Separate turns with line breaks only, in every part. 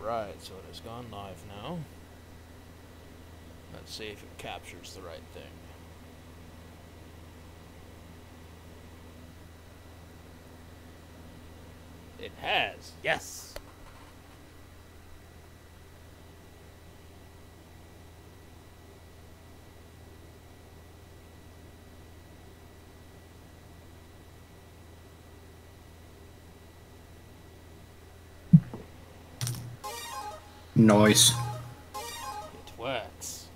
Alright, so it has gone live now. Let's see if it captures the right thing. It has. Yes.
Noise.
It works.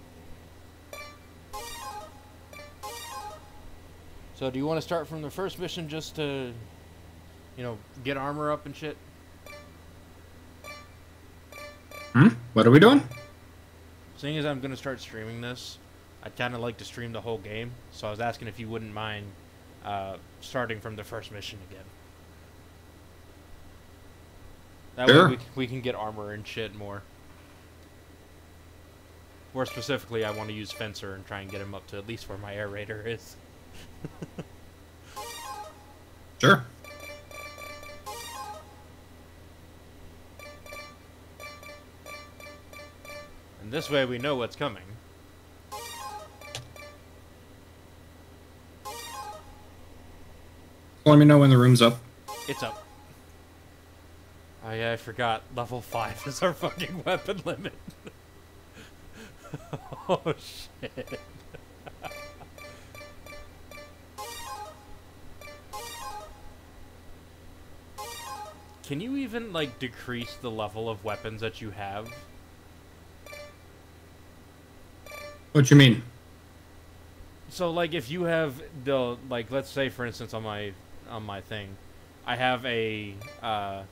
So do you want to start from the first mission just to you know, get armor up and shit?
Hmm? What are we doing?
Seeing as I'm going to start streaming this, I'd kind of like to stream the whole game, so I was asking if you wouldn't mind uh, starting from the first mission again. That
Sure.
way we, we can get armor and shit more. More specifically, I want to use Fencer and try and get him up to at least where my Air Raider is.
Sure.
And this way we know what's coming.
Let me know when the room's up.
It's up. Oh yeah, I forgot. Level 5 is our fucking weapon limit. oh shit. Can you even, like, decrease the level of weapons that you have?
What you mean?
So like if you have the like let's say for instance on my on my thing, I have a uh,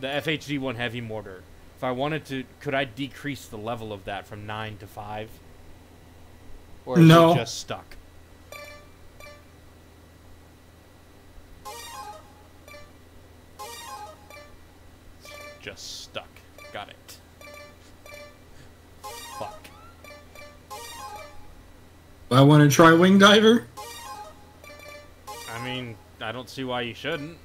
the FHD one heavy mortar. If I wanted to, could I decrease the level of that from nine to five? Or is
No.
it just stuck? It's just stuck. Got it. Fuck.
I want to try Wing Diver.
I mean, I don't see why you shouldn't.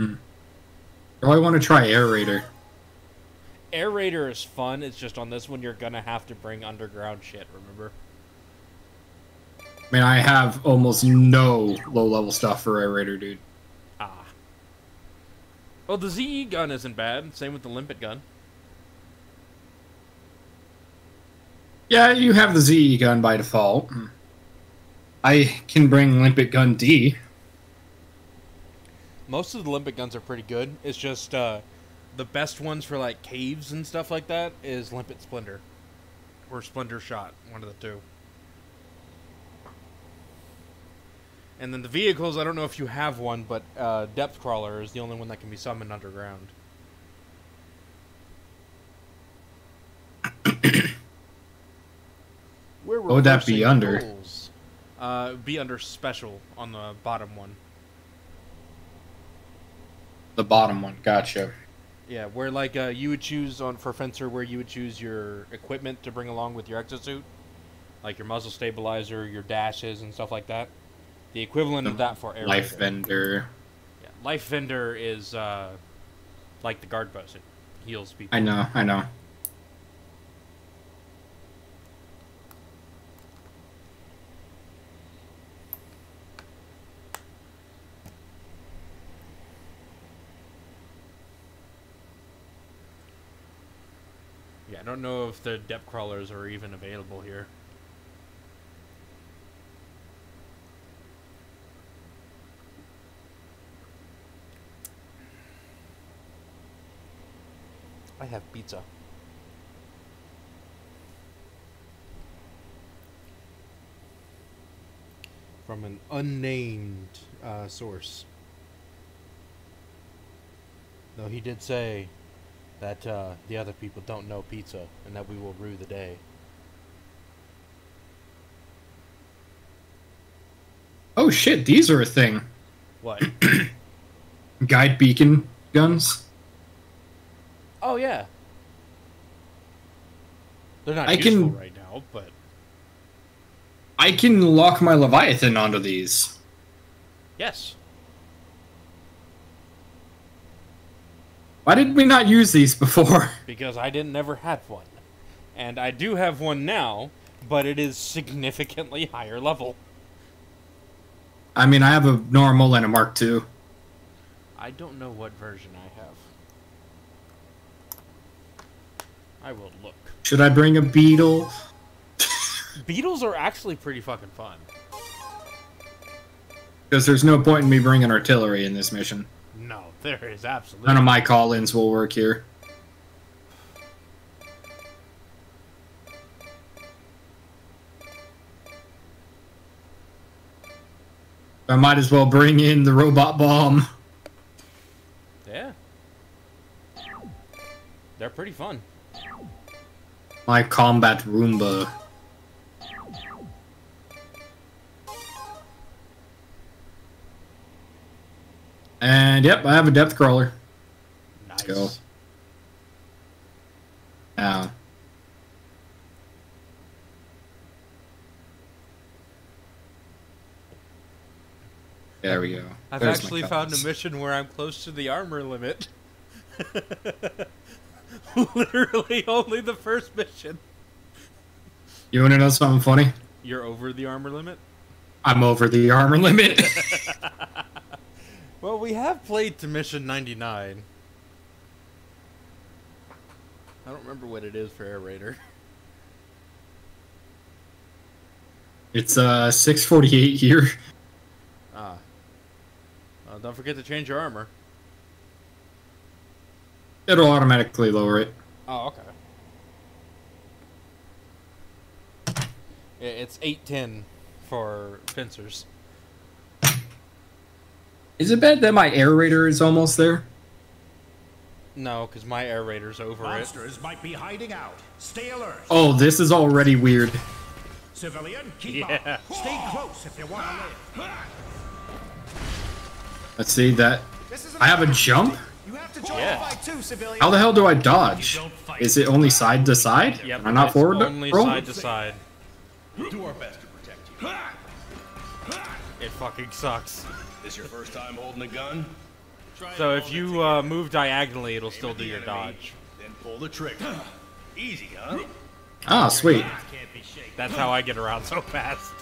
Oh, I want to try. Air Raider
is fun. It's just on this one you're gonna have to bring underground shit. Remember?
I mean, I have almost no low-level stuff for Air Raider, dude.
Ah. Well, the ZE gun isn't bad. Same with the limpet gun.
Yeah, you have the ZE gun by default. I can bring Limpet Gun D.
Most of the limpet guns are pretty good. It's just uh, the best ones for like caves and stuff like that is limpet splendor or splendor shot, one of the two. And then the vehicles, I don't know if you have one, but uh, depth crawler is the only one that can be summoned underground. We're
would that be under?
Uh, be under special on the bottom one.
The bottom one, gotcha.
Yeah, where like uh, you would choose on for fencer where you would choose your equipment to bring along with your exosuit, like your muzzle stabilizer, your dashes, and stuff like that. The equivalent of that for air
Life
Raider.
Vendor.
Yeah, life vendor is uh, like the guard post. It heals people.
I know, I know.
Don't know if the depth crawlers are even available here. I have pizza. From an unnamed uh, source. Though he did say that uh, the other people don't know pizza and that we will rue the day.
Oh shit, these are a thing.
What?
Guide beacon guns.
oh yeah. They're not
I
useful
can-
right now, but
I can lock my Leviathan onto these.
yes.
Why did we not use these before?
because I didn't never had one. And I do have one now, but it is significantly higher level.
I mean, I have a normal and a Mark II.
I don't know what version I have. I will look.
Should I bring a beetle?
Beetles are actually pretty fucking fun.
Because there's no point in me bringing artillery in this mission.
No, there is absolutely
None of my call-ins will work here. I might as well bring in the robot bomb.
Yeah. They're pretty fun.
My combat Roomba. And yep, I have a depth crawler.
Nice.
go. Now. There we go.
I've
There's
actually found a mission where I'm close to the armor limit. Literally only the first mission.
You want to know something funny?
You're over the armor limit?
I'm over the armor limit.
Well, we have played to mission 99. I don't remember what it is for Air Raider.
it's uh 648 here.
Ah. Uh, don't forget to change your armor.
It'll automatically lower it.
Oh, okay. Yeah, it's 810 for fencers.
Is it bad that my Air Raider is almost there?
No, because my aerator's Raider's over it.
Monsters might be hiding out. Stay alert.
Oh, this is already weird.
Civilian, keep
Yeah.
up. Stay close if you want to live.
Let's see that. I have a jump?
You have to join
Yeah.
the fight too, civilian.
How the hell do I dodge? Is it only side to side?
Yep,
Am I not
it's
forward
only
roll?
side to side.
Do our best to protect you.
It fucking sucks.
This your first time holding a gun? Try
So if you uh, move diagonally, it'll
Aim
still do your
enemy,
dodge.
Then pull the trigger. Easy, huh?
Ah, sweet.
Can't be shaken.
That's how I get around so fast.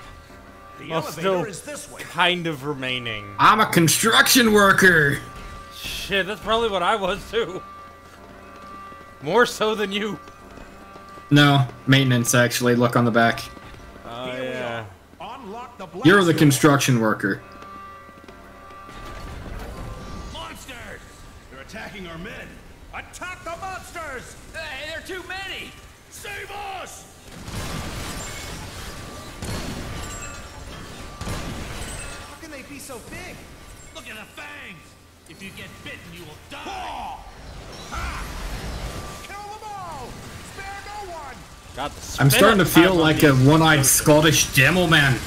The
Well,
elevator
still-
is this way.
Kind of remaining.
I'm a construction worker.
Shit, that's probably what I was too. More so than you.
No, maintenance actually. Look on the back.
Oh
Here we
yeah.
Are. Unlock the
You're the construction worker.
Monsters! They're attacking our men.
Attack the monsters!
Hey, there are too many! Save us!
How can they be so big?
Look at the fangs! If you get bitten, you will die!
Kill them all! Spare no one!
Got
I'm starting to feel like a one-eyed Scottish demo man.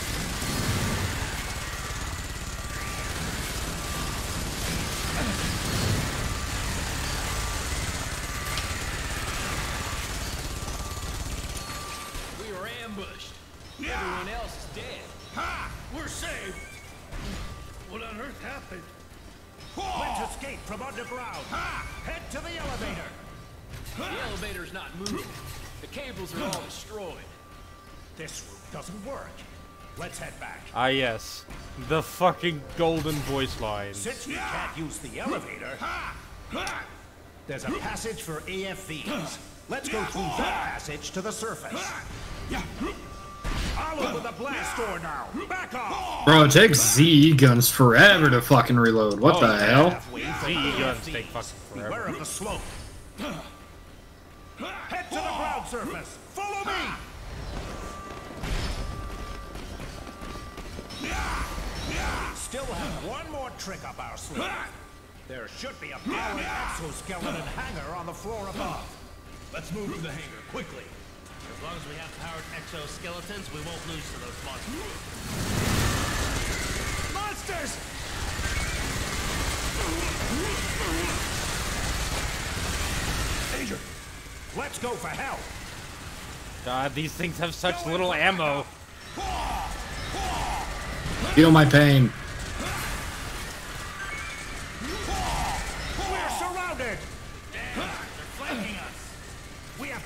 Fucking golden voice line.
Since we can't use the elevator, there's a passage for AFVs. Let's go through that passage to the surface. I'll open the blast door now. Back off.
Bro, it takes ZE guns forever to fucking reload. What
Oh,
the hell?
Halfway from
ZE
the
guns take fucking forever.
Beware of the slope. Head to the ground surface. Trick up our sleeve. There should be a powered exoskeleton hangar on the floor above.
Let's move to the hangar, quickly.
As long as we have powered exoskeletons, we won't lose to those monsters.
Monsters! Danger! Let's go for help!
God, these things have such little ammo.
Feel my pain.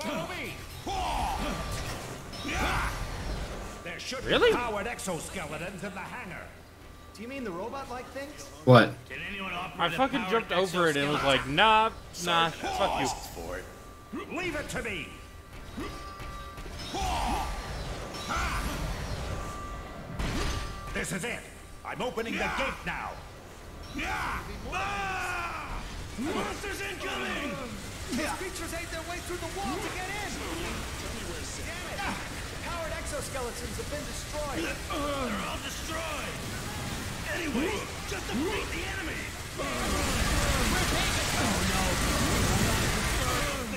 Follow me! There should
Really?
be powered exoskeletons in the hangar.
Do you mean the robot-like things?
What?
Can anyone operate
I
a
fucking jumped over it and was like, nah, nah, fuck you.
for.
Leave it to me! This is it! I'm opening the gate now!
Monsters incoming!
These creatures ate their way through the wall to get in! Damn it! Powered exoskeletons have been destroyed.
They're all destroyed. Anyway, just defeat the enemy. We're taking it! Oh no!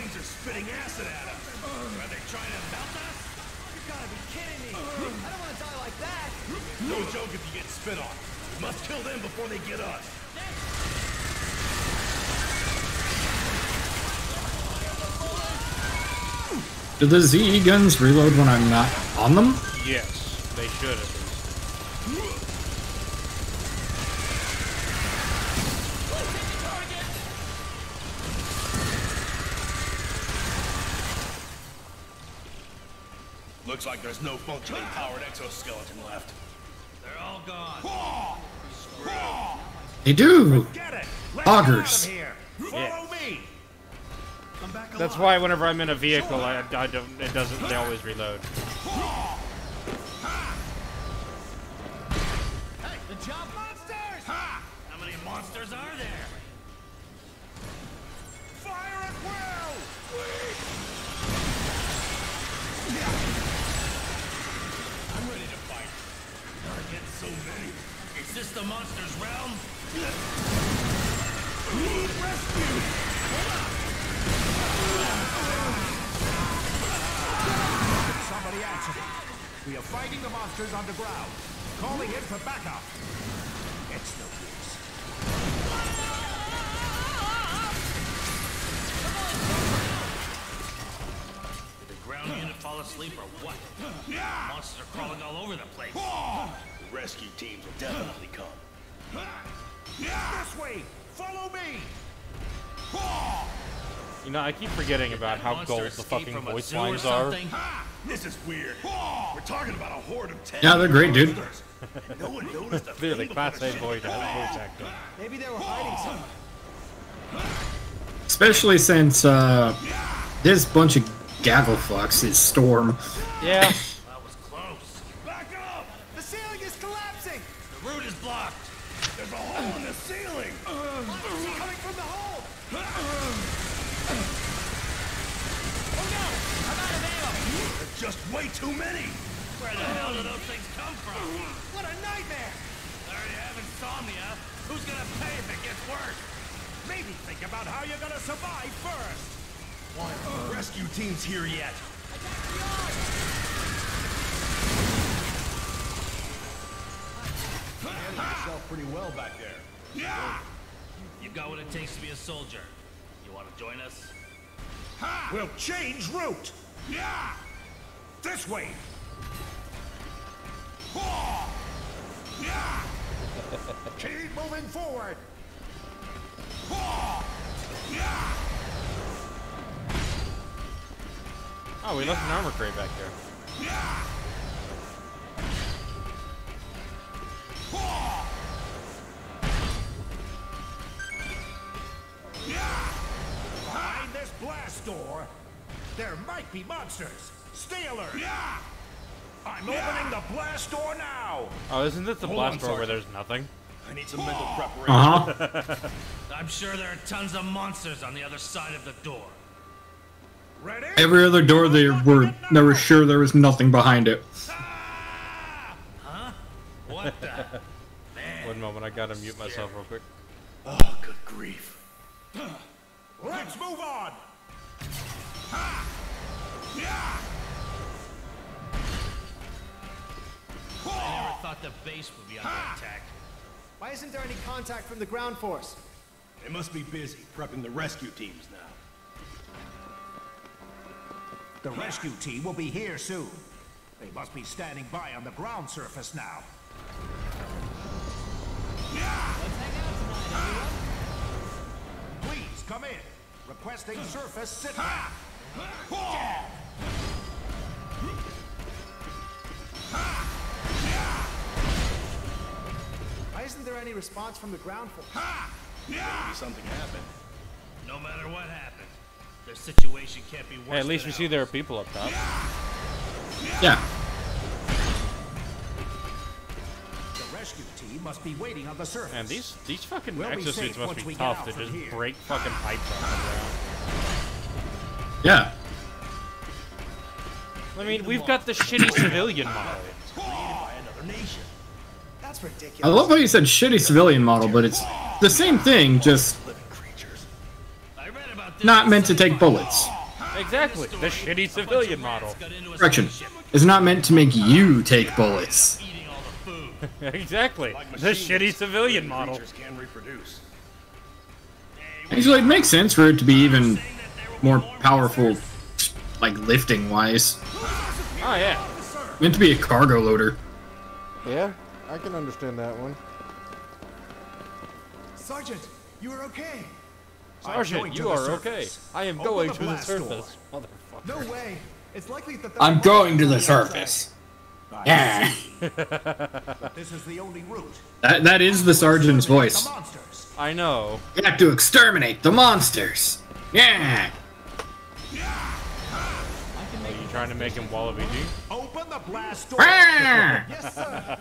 Things are spitting acid at us. Are they trying to melt us?
You gotta be kidding me! I don't want to die like that!
No joke if you get spit on. We must kill them before they get us.
Do the ZE guns reload when I'm not on them?
Yes, they should at least.
Looks like there's no functioning powered exoskeleton left.
They're all gone.
They do!
Get
That's why whenever I'm in a vehicle, I, I don't, it doesn't, they always reload.
Hey, the job monsters! Ha!
How many monsters are there?
Fire at will!
I'm ready to fight. So many.
Is this the monster's realm?
Need rescue! Somebody answer me. We are fighting the monsters underground. Calling in for backup. It's no use.
Did the ground unit fall asleep or what? Monsters are crawling all over the place.
The rescue teams will definitely come.
This way! Follow me!
You know, I keep forgetting about how
Monster
gold the fucking voice lines are.
something?
This is weird. We're talking about a horde of ten.
Yeah, they're great, dude.
No one noticed a
They're the
thing
class
before
A
the
voice,
shit
voice actor.
Maybe they were hiding something.
Especially since, uh, this bunch of gaggle fucks is Storm.
Yeah,
rescue teams here yet? Handling yourself pretty well back there. Yeah!
You've got what it takes to be a soldier. You wanna join us?
We'll change route! Yeah! This way! Yeah. Keep moving forward!
Oh, we left an armor crate back there.
Behind this blast door, there might be monsters. Stay alert. I'm opening the blast door now.
Oh, isn't this the
Hold
blast
on,
door where there's nothing?
I need some mental preparation.
Uh -huh.
I'm sure there are tons of monsters on the other side of the door.
Ready?
Every other door they were they were sure there was nothing behind it.
What the?
One moment, I gotta mute myself real quick.
Oh, good grief.
Let's move on. Ha! Yeah.
I never thought the base would be under attack.
Why isn't there any contact from the ground force?
They must be busy prepping the rescue teams now.
The rescue team will be here soon. They must be standing by on the ground surface now. Please come in. Requesting surface sit back.
Why isn't there any response from the ground force?
Maybe something happened.
No matter what happens, their situation can't be worse.
Hey, at least
than
we see there are people up top.
Yeah.
The rescue team must be waiting on the surface.
And these these fucking
We'll
exosuits must be tough to just
here.
break fucking pipes on the ground.
Yeah.
I mean, we've got the shitty civilian model.
By another nation.
That's ridiculous.
I love how you said shitty civilian model, but it's the same thing, just not meant to take bullets.
Exactly, the shitty civilian model.
rats got into a
Correction.
spaceship,
It's not meant to make you take bullets.
eating all the food.
exactly, the shitty civilian model.
Creatures.
Actually, it makes sense for it to be even more powerful, like lifting wise.
Oh yeah.
Meant to be a cargo loader.
Yeah, I can understand that one.
Sergeant, you are okay.
I'm going
Sergeant, you are
surface.
okay. I am
Open
going
the
to the
blast door.
surface. Motherfucker.
No way. It's likely that
I'm going to the surface. Yeah.
This is the only route.
That, that is the sergeant's voice.
The monsters.
I know.
You have to exterminate the monsters. Yeah.
Are you trying to make him Waluigi?
Open the blast door.
Yes, sir.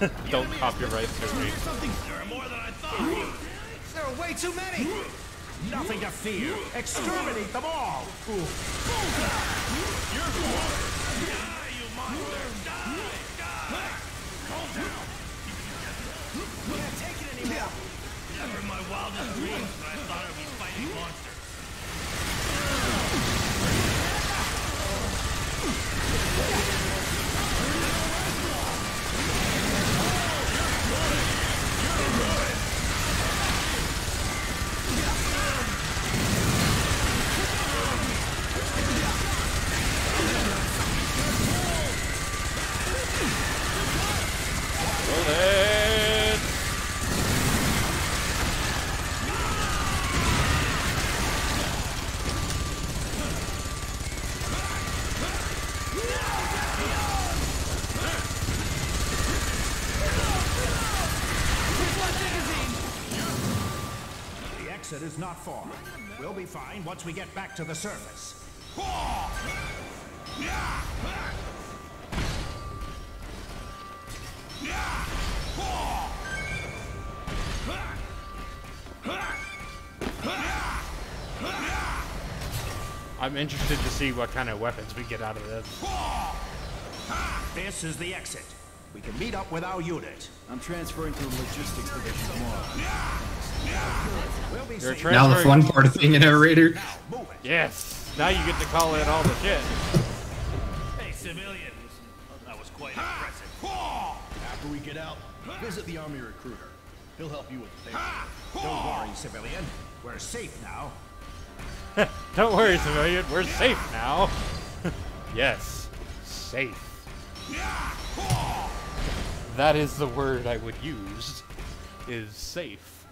Don't copyright to me.
There are more than I thought.
there are way too many.
Nothing to fear. Exterminate them all.
Can't
not far. We'll be fine once we get back to the surface.
I'm interested to see what kind of weapons we get out of this.
This is the exit. We can meet up with our unit.
I'm transferring to the logistics division tomorrow.
We'll be
You're
safe.
tra-
Now the fun part of being a narrator.
Now.
Yes. Now you get to call in all the shit.
Hey, civilians. That was quite impressive.
After we get out, visit the army recruiter. He'll help you with the paperwork.
Don't worry, civilian. We're safe now.
Don't worry, civilian. We're safe now. yes. Safe. That is the word I would use. Is safe.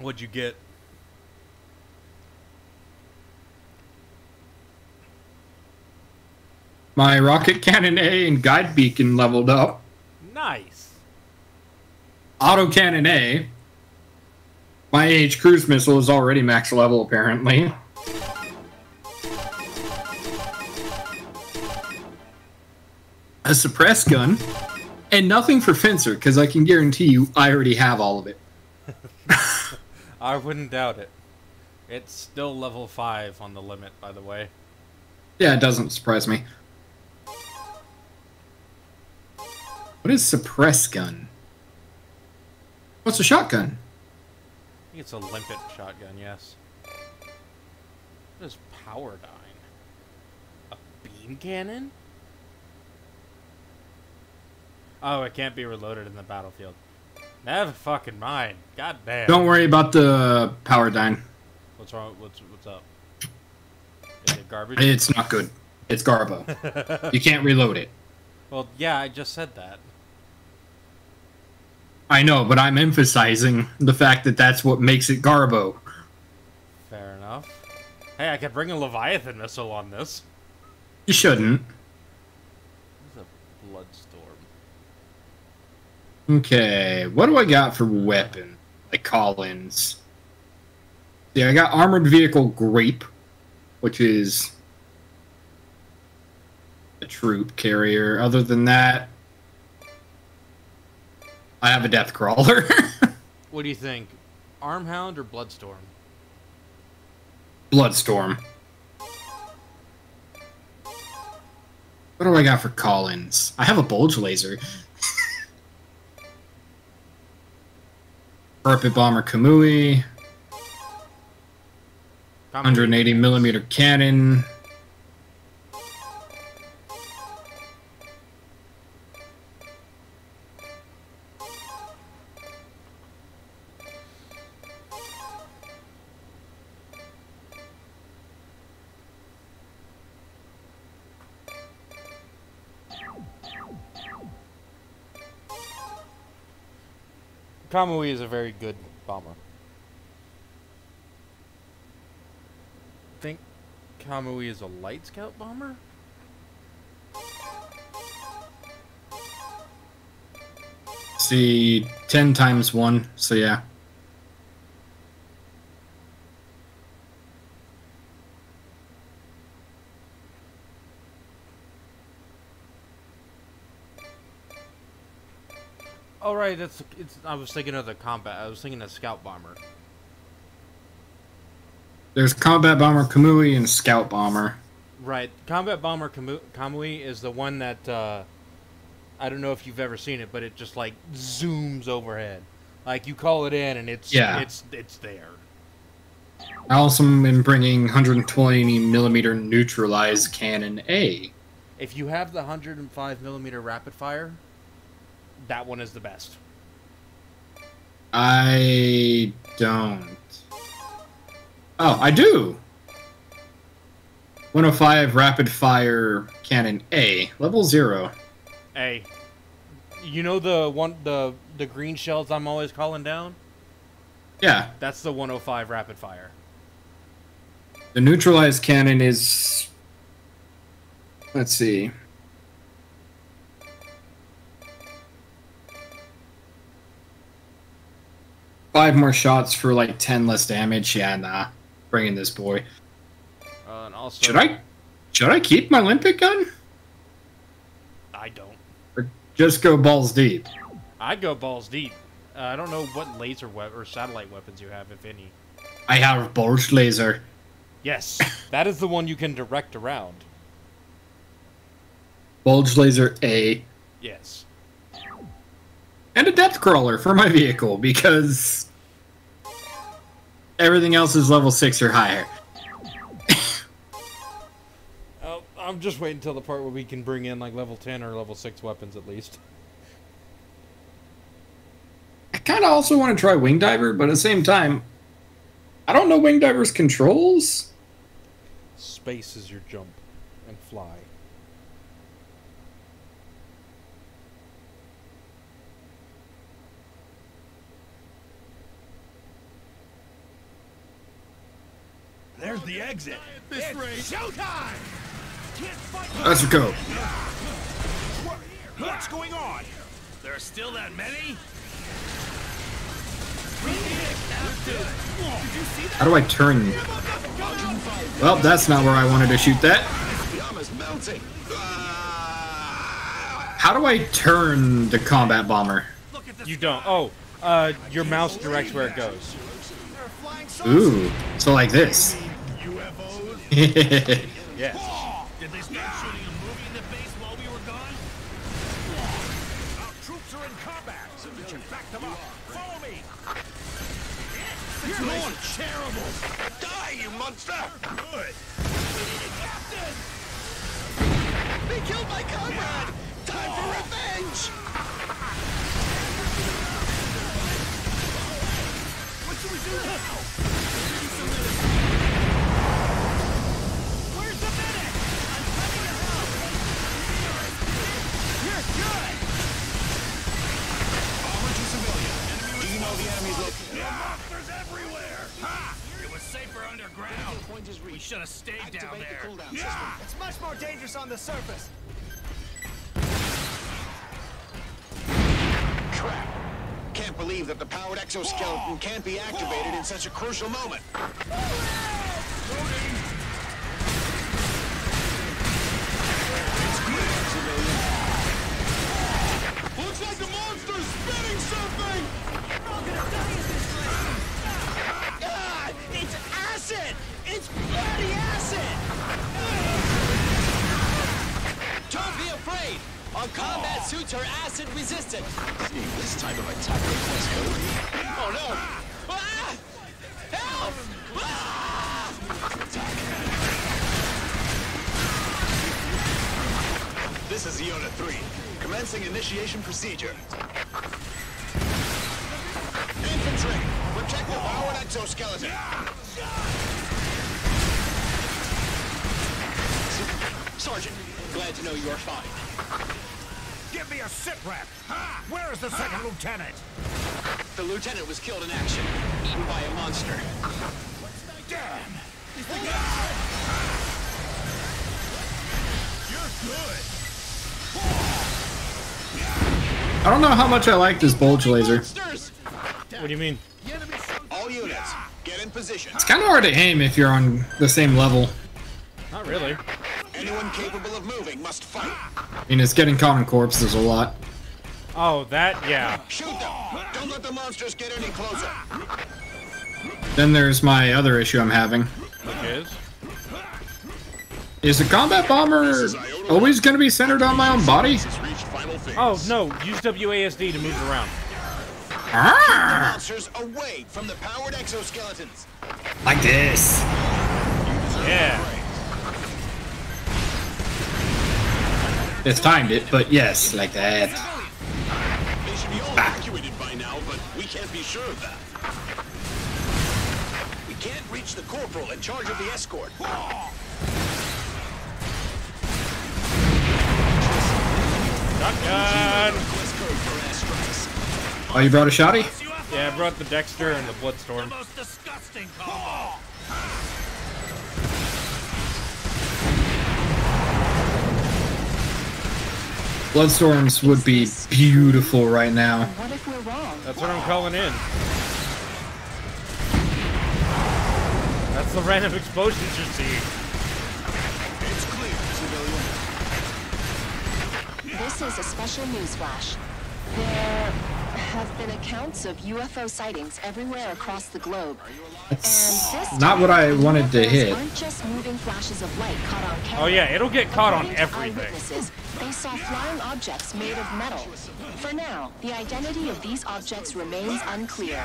What'd you get?
My rocket cannon A and guide beacon leveled up.
Nice.
Auto cannon A My H cruise missile is already max level, apparently. A suppress gun, and nothing for Fencer, because I can guarantee you I already have all of it.
I wouldn't doubt it. It's still level 5 on the limit, by the way.
Yeah, it doesn't surprise me. What is suppress gun? What's a shotgun?
I think it's a limpet shotgun, yes. What is Powerdyne? A beam cannon? Oh, it can't be reloaded in the battlefield. Never fucking mind. God damn.
Don't worry about the Powerdyne.
What's wrong? What's what's up? Is it garbage?
It's not good. It's Garbo. you can't reload it.
well, yeah, I just said that.
I know, but I'm emphasizing the fact that that's what makes it Garbo.
Fair enough. Hey, I could bring a Leviathan missile on this.
You shouldn't.
This is a bloodstorm.
Okay, what do I got for weapon? Like call-ins. Yeah, I got armored vehicle grape, which is a troop carrier. Other than that, I have a death crawler.
What do you think? Armhound or Bloodstorm?
Bloodstorm. What do I got for call-ins? I have a bulge laser. Carpet bomber Kamui. 180 millimeter cannon.
Kamui is a very good bomber. think Kamui is a light scout bomber?
See, 10 times 1, so yeah.
Oh right, that's it's. I was thinking of the combat. I was thinking of scout bomber.
There's combat bomber Kamui and scout bomber.
Right, combat bomber Kamu- Kamui is the one that uh, I don't know if you've ever seen it, but it just like zooms overhead. Like you call it in, and it's
Yeah.
it's it's there.
I also am bringing 120 millimeter neutralized cannon A.
If you have the 105 millimeter rapid fire, that one is the best.
I don't. Oh, I do. 105 rapid fire cannon A, level zero.
Hey, you know the one the the green shells I'm always calling down?
Yeah,
That's the 105 rapid fire.
the neutralized cannon is. Let's see. Five more shots for like 10 less damage. Yeah, nah. Bringing this boy.
Uh, and also,
Should I? Should I keep my limpet gun?
I don't.
Or just go balls deep?
I go balls deep. Uh, I don't know what laser we- or satellite weapons you have, if any.
I have bulge laser.
Yes, that is the one you can direct around.
Bulge laser A.
Yes.
And a depth crawler for my vehicle because everything else is level 6 or higher.
Oh, I'm just waiting until the part where we can bring in like level 10 or level 6 weapons at least.
I kind of also want to try Wing Diver, but at the same time, I don't know Wing Diver's controls.
Space is your jump and fly.
There's the exit. This it's showtime! Can't fight
Let's go.
What's going on?
There are still that many?
How do I turn? Well, that's not where I wanted to shoot that.
Yama's melting.
How do I turn the combat bomber?
You don't. Oh, uh, your mouse directs where it goes.
They're a.
Ooh, so like this.
Yes.
Did they start shooting a movie in the base while we were gone?
Our troops are in combat. We can back them up. Follow me.
You're going terrible.
Die, you monster! Good.
Captain! They killed my comrade! Time for revenge! What should we do now?
Should have stayed down there.
It's much more dangerous on the surface.
Crap. Can't believe that the powered exoskeleton can't be activated in such a crucial moment. It's Initiation procedure. Infantry, protect the powered exoskeleton.
Sergeant, glad to know you are fine.
Give me a sit rep. Where is the second lieutenant?
The lieutenant was killed in action, eaten by a monster.
Damn!
I don't know how much I like this bulge laser.
What do you mean?
All units, get in position.
It's kind of hard to aim if you're on the same level.
Not really.
Anyone capable of moving must fight.
I mean, it's getting caught on corpses a lot.
Oh, that, yeah.
Shoot them! Don't let the monsters get any closer.
Then there's my other issue I'm having.
Which is?
Is the combat bomber always going to be centered on my own body?
Has reached final phase.
Oh, no. Use WASD to move around.
Ah,
Monsters away from the powered exoskeletons.
like this.
Yeah.
It's timed it, but yes, like that.
They should be all evacuated by now, but we can't be sure of that. We can't reach the corporal in charge of the escort.
Shotgun!
Quest code for airstrikes.
Oh, you brought a shotty?
Yeah, I brought the Dexter and the Bloodstorm.
Most disgusting combo.
Bloodstorms would be beautiful right now.
What if we're wrong?
That's what I'm calling in. That's the random explosions you're seeing.
This is a special news flash. There have been accounts of UFO sightings everywhere across the globe. And
That's
this
not what I wanted to
UFOs
hit.
aren't just moving flashes of light caught on camera.
Oh, yeah, it'll get caught on
According to
everything.
eyewitnesses, they saw flying objects made of metal. For now, the identity of these objects remains unclear.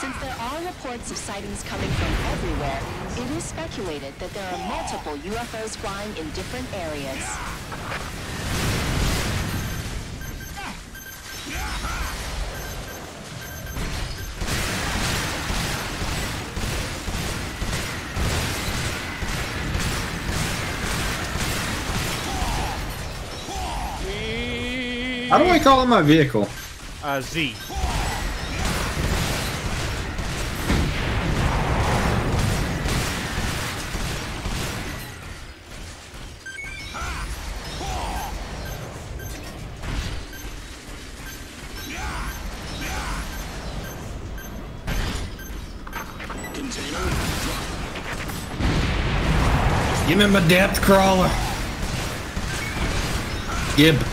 Since there are reports of sightings coming from everywhere, it is speculated that there are multiple UFOs flying in different areas.
How do I call it my vehicle?
Uh, Z.
Give him a depth crawler. Gib.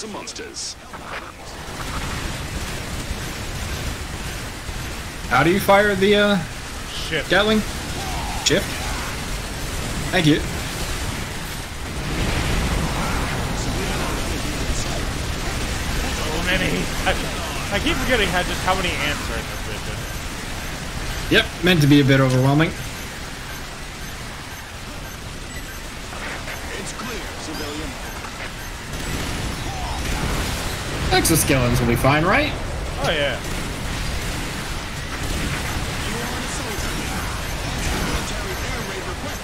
Some monsters.
How do you fire the uh,
Shift.
Gatling? Shift. Thank you.
So many. I, I keep forgetting how just how many ants are in this mission.
Yep, meant to be a bit overwhelming. Exoskeletons will be fine, right?
Oh yeah.
Military air raid request.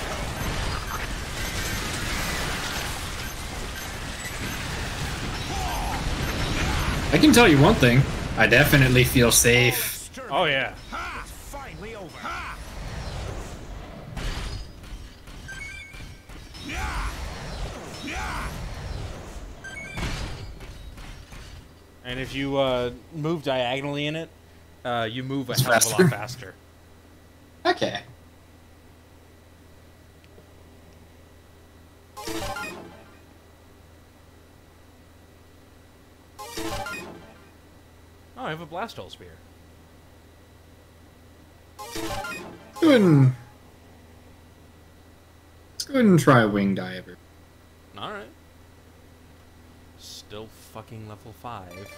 I can tell you one thing. I definitely feel safe.
Oh yeah. You uh, move diagonally in it, uh, you move a
It's
hell of a lot faster.
Okay.
Oh, I have a blast hole spear.
Go ahead and let's go ahead and try a wing diver.
All right. Still fucking level five.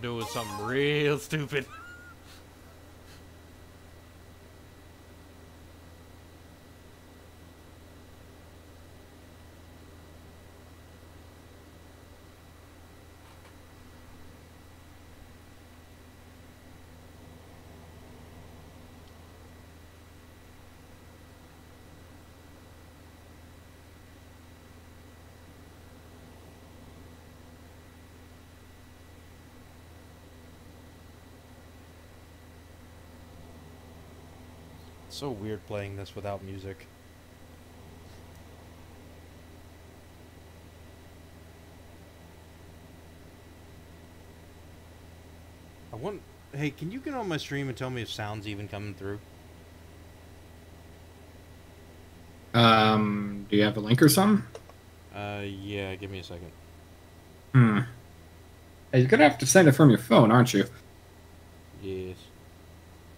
Doing something real stupid. So weird playing this without music. I want. Hey, can you get on my stream and tell me if sound's even coming through?
Um, do you have a link or something?
Uh, yeah. Give me a second.
Hmm. Hey, you're gonna have to send it from your phone, aren't you?
Yes.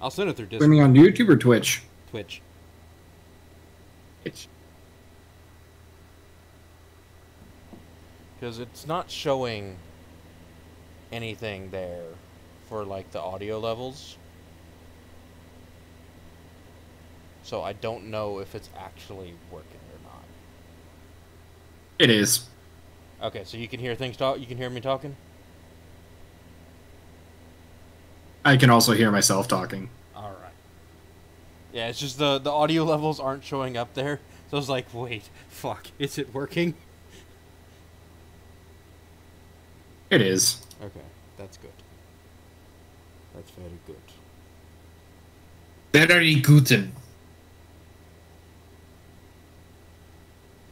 I'll send it through Discord.
Streaming on YouTube or Twitch?
Twitch.
It's
Because it's not showing anything there for like the audio levels. So I don't know if it's actually working or not.
it is.
Okay, so you can hear things talk. You can hear me talking.
I can also hear myself talking.
All right. Yeah, it's just the the audio levels aren't showing up there. So I was like, wait, fuck, is it working?
It is.
Okay, that's good. That's very good.
Very guten.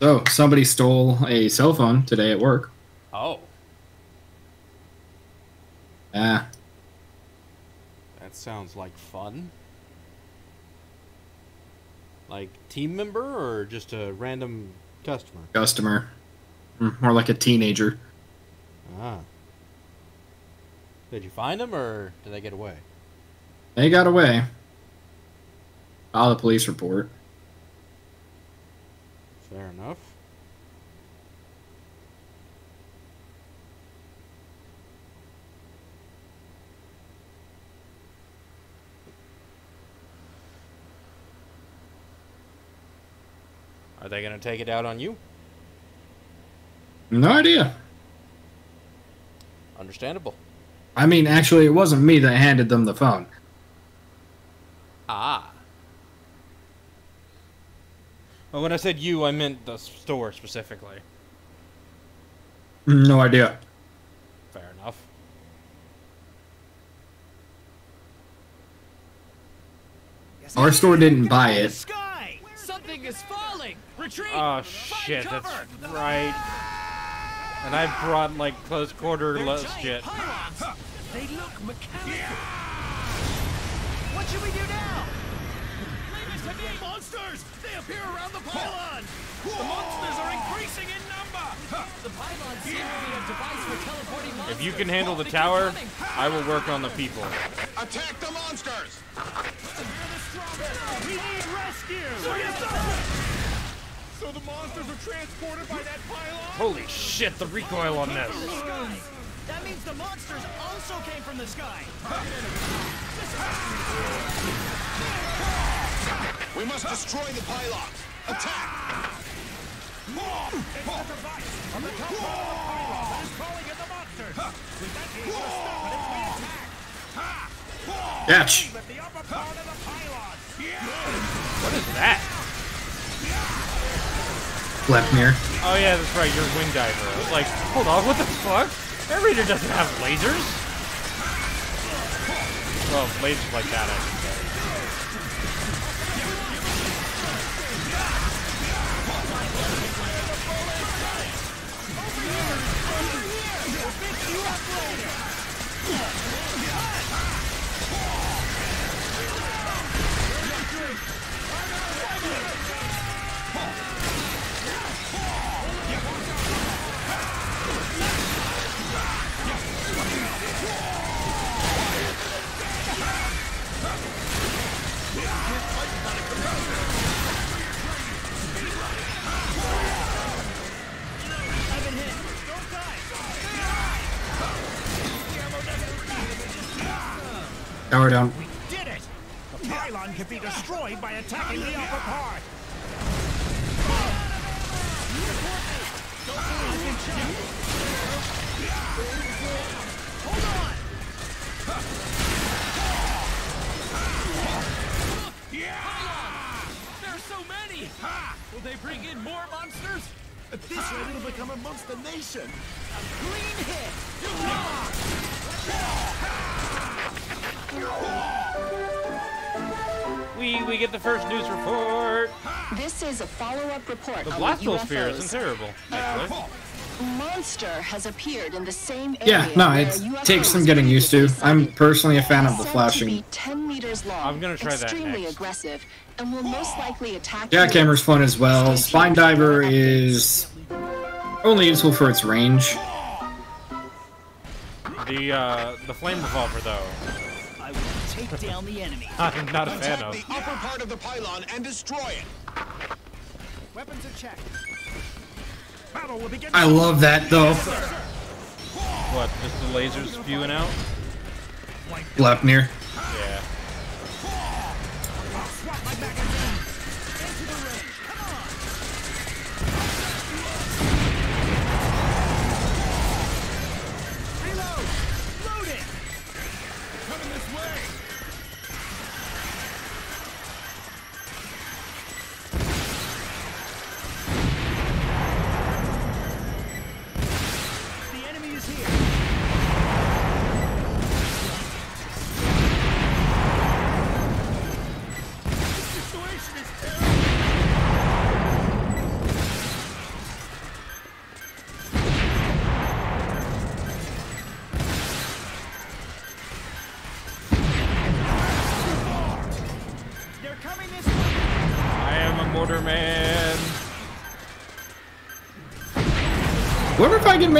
So, somebody stole a cell phone today at work.
Oh,
Ah,
that sounds like fun. Like team member or just a random customer?
customer. Mm, More like a teenager.
Ah. Did you find them or did they get away?
They got away. File a police report.
Fair enough. Are they going to take it out on you?
No idea.
Understandable.
I mean, actually, it wasn't me that handed them the phone.
Ah. Well, when I said you, I meant the store specifically.
No idea.
Fair enough.
Our store didn't buy it.
Sky! Something is falling! Retreat!
Oh shit, that's right. And I brought like close quarter
They're
shit.
They look mechanical. What should we do now? Ladies and gentlemen, monsters! They appear around the pylon! The monsters are increasing in number! The pylons seem to be a device for teleporting monsters.
If you can handle the tower. I will work on the people.
Attack the monsters!
We need rescue! So the monsters are transported by that pylon?
Holy shit, the recoil on this.
That means the monsters also came from the sky.
We must destroy the pylons! Attack!
On the top of the pylon calling in the monsters! We might be stop it if we attack!
Catch.
What is that?
Glepnir.
Oh yeah, that's right, you're a wing diver. Like, hold on, what the fuck? Air Raider doesn't have lasers. Well, lasers like that, I should say.
Tower down.
Did it! The pylon can be destroyed by attacking the upper part!
There are so many! Will they bring in more monsters?
At this rate, it'll become a monster nation!
A clean hit!
We we get the first news report.
This is a follow-up report
The
on
blastosphere
UFOs.
isn't terrible, actually.
Monster has appeared in the same area.
Yeah,
no,
it takes some getting used to. I'm personally a fan of the flashing.
10 meters long,
I'm gonna try that
extremely
next.
aggressive, and will most likely attack.
Jackhammer's fun as well. Spine Driver is only useful for its range.
The uh the flame revolver though.
I take down the enemy.
I'm not a fan of.
the upper part of the pylon and destroy it!
Weapons in check. Battle will begin.
I love that though.
What? Just the lasers spewing out?
Glepnir.
Yeah.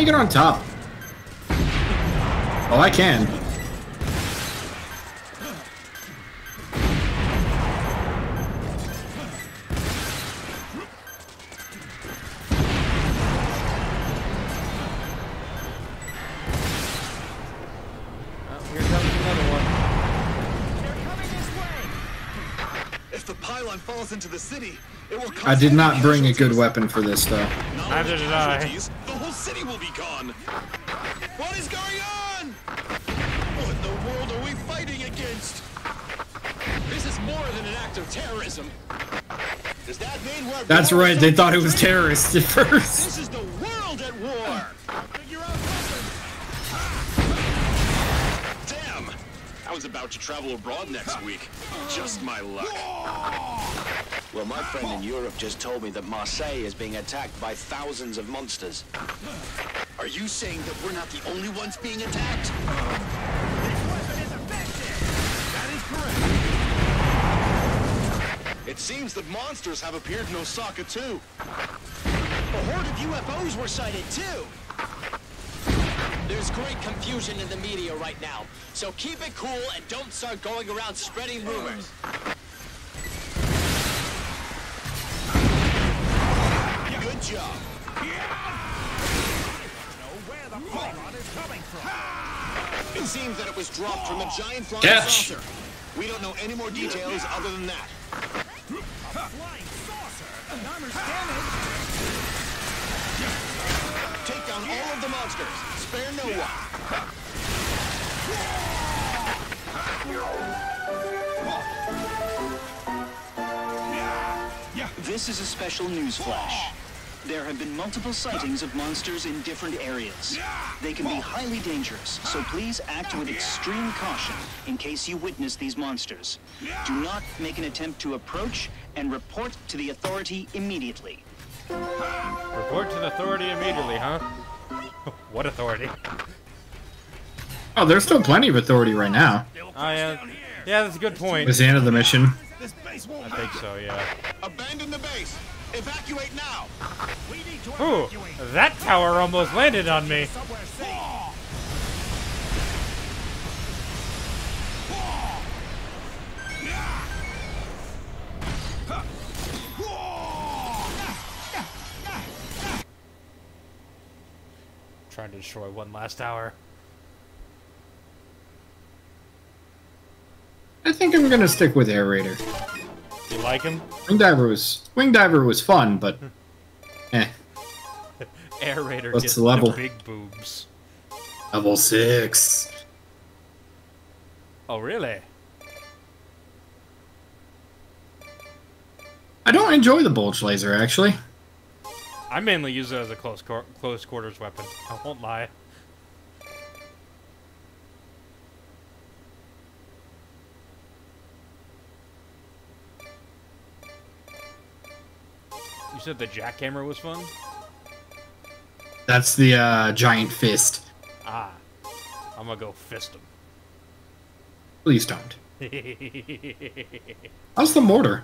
Make it on top. Oh, I can.
Oh, here comes another one.
If the pylon falls into the city, it will
I did not bring a good weapon for this though.
Neither did I.
City will be gone. What is going on? What in the world are we fighting against? This is more than an act of terrorism. Does that mean we're
That's right, they thought it was terrorists at first.
About to travel abroad next week. Just my luck.
Well, my friend in Europe just told me that Marseille is being attacked by thousands of monsters.
Are you saying that we're not the only ones being attacked? This weapon is effective! That is correct. It seems that monsters have appeared in Osaka too.
A horde of UFOs were sighted, too! There's great confusion in the media right now, so keep it cool and don't start going around spreading rumors.
Good job.
Where the pylon is coming from?
It seems that it was dropped from a giant flying
Catch.
saucer. We don't know any more details other than that.
A flying saucer. The armor's damaged.
Take down all of the monsters. Spare no one.
This is a special news flash. There have been multiple sightings of monsters in different areas. They can be highly dangerous, so please act with extreme caution in case you witness these monsters. Do not make an attempt to approach and report to the authority immediately.
Report to the authority immediately, huh? what authority?
Oh, there's still plenty of authority right now.
Oh yeah, yeah, that's a good point.
It's the end of the mission.
This base won't
I think so, yeah.
Abandon the base. Evacuate now.
We need to
Ooh,
evacuate.
that tower almost landed on me. Trying to destroy one last tower.
I think I'm gonna stick with Air Raider.
You like him?
Wing Diver was Wing Diver was fun, but eh.
Air Raider
What's
gets
the level?
big boobs.
Level six.
Oh, really?
I don't enjoy the bulge laser actually.
I mainly use it as a close close quarters weapon. I won't lie. You said the jackhammer was fun?
That's the uh, giant fist.
Ah, I'm gonna go fist him.
Please don't. How's the mortar?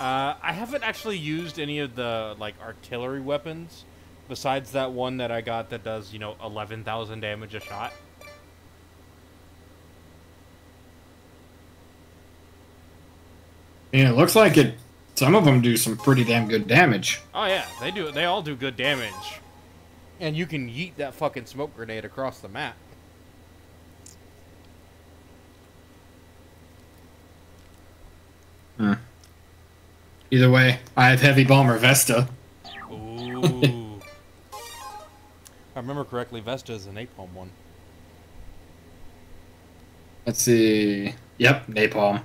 Uh, I haven't actually used any of the like artillery weapons, besides that one that I got that does you know eleven thousand damage a shot.
Yeah, it looks like it. Some of them do some pretty damn good damage.
Oh yeah, they do. They all do good damage, and you can yeet that fucking smoke grenade across the map.
Hmm. Either way, I have heavy bomber Vesta.
Ooh. I remember correctly, Vesta is a napalm one.
Let's see. Yep, napalm.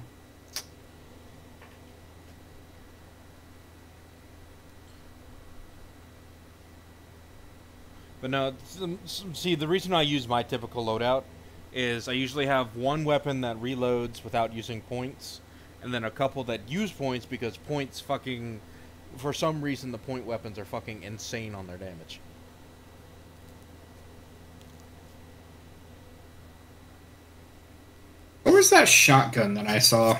But no, see, the reason I use my typical loadout is I usually have one weapon that reloads without using points, and then a couple that use points because points fucking. For some reason, the point weapons are fucking insane on their damage.
What was that shotgun that I saw?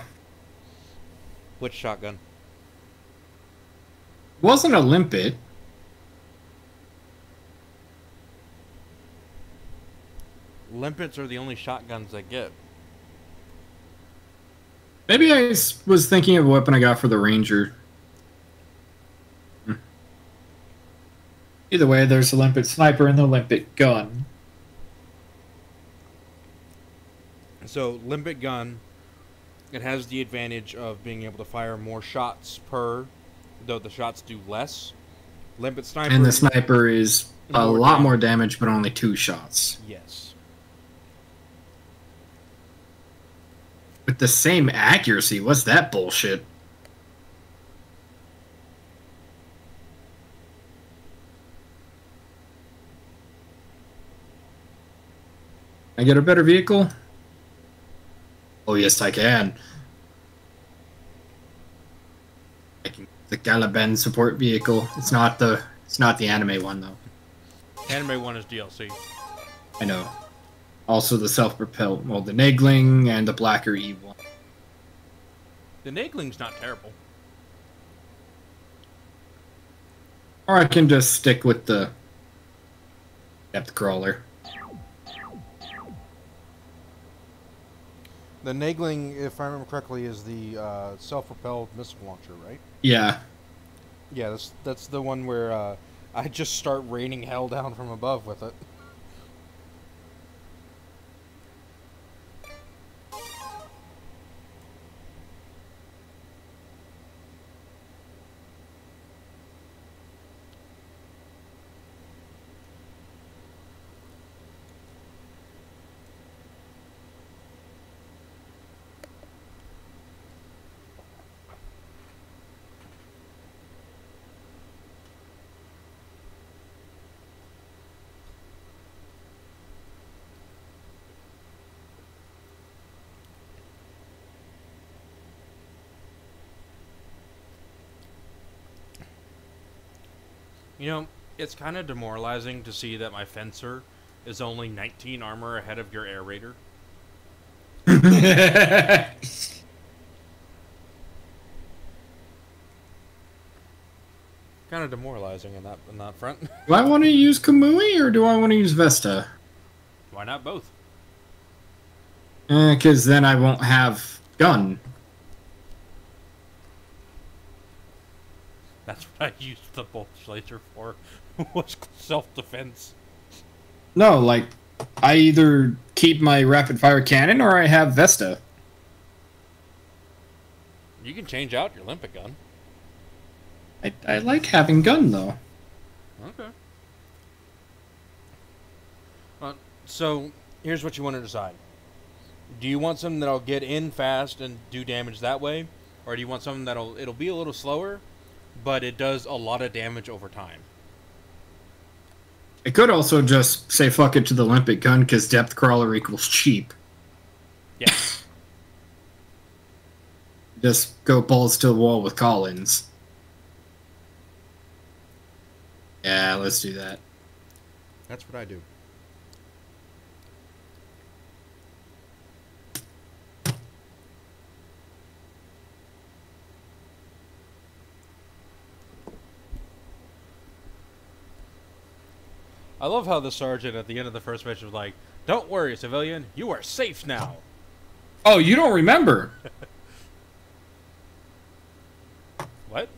Which shotgun?
It Wasn't a limpet.
Limpets are the only shotguns they get.
Maybe I was thinking of a weapon I got for the ranger. Hmm. Either way, there's a limpet sniper and the limpet gun.
So limpet gun, it has the advantage of being able to fire more shots per, though the shots do less. Limpet sniper.
And the sniper is a
More
lot
damage.
more damage, but only two shots.
Yes.
With the same accuracy, what's that bullshit? I get a better vehicle? Oh yes, I can. I can the Caliban support vehicle. It's not the it's not the anime one though.
Anime one is DLC.
I know. Also the self-propelled, well, the Naegling and the Blacker E one.
The Naegling's not terrible.
Or I can just stick with the depth crawler.
The Naegling, if I remember correctly, is the uh, self-propelled missile launcher, right?
Yeah.
Yeah, that's that's the one where uh, I just start raining hell down from above with it.
You know, it's kind of demoralizing to see that my fencer is only 19 armor ahead of your air raider. Kind of demoralizing in that in that front.
Do I want to use Kamui or do I want to use Vesta?
Why not both?
Eh, because then I won't have gun.
That's what I used the bolt laser for. was self-defense.
No, like I either keep my rapid fire cannon or I have Vesta.
You can change out your limpet gun.
I, I like having gun though.
Okay. Uh, so here's what you want to decide. Do you want something that'll get in fast and do damage that way, or do you want something that'll it'll be a little slower, but it does a lot of damage over time?
It could also just say fuck it to the limpet gun because depth crawler equals cheap.
Yeah.
Just go balls to the wall with call-ins. Yeah, let's do that.
That's what I do.
I love how the sergeant at the end of the first mission was like, "Don't worry, civilian, you are safe now."
Oh, you don't remember?
What?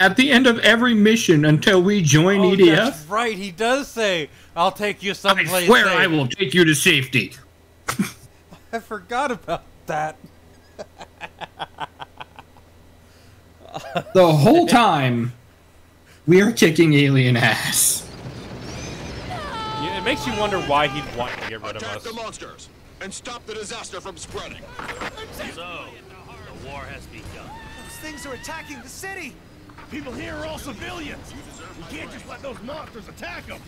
At the end of every mission until we join
Oh,
EDF,
that's right. He does say, "I'll take you someplace."
I
someplace."
swear
safe."
I will take you to safety.
I forgot about that.
The whole time, we are kicking alien ass.
Yeah, it makes you wonder why he'd want to get rid of
Attack
us.
the monsters and stop the disaster from spreading.
So, the war has begun.
Those things are attacking the city!
People here are all civilians. We can't just let those monsters attack them.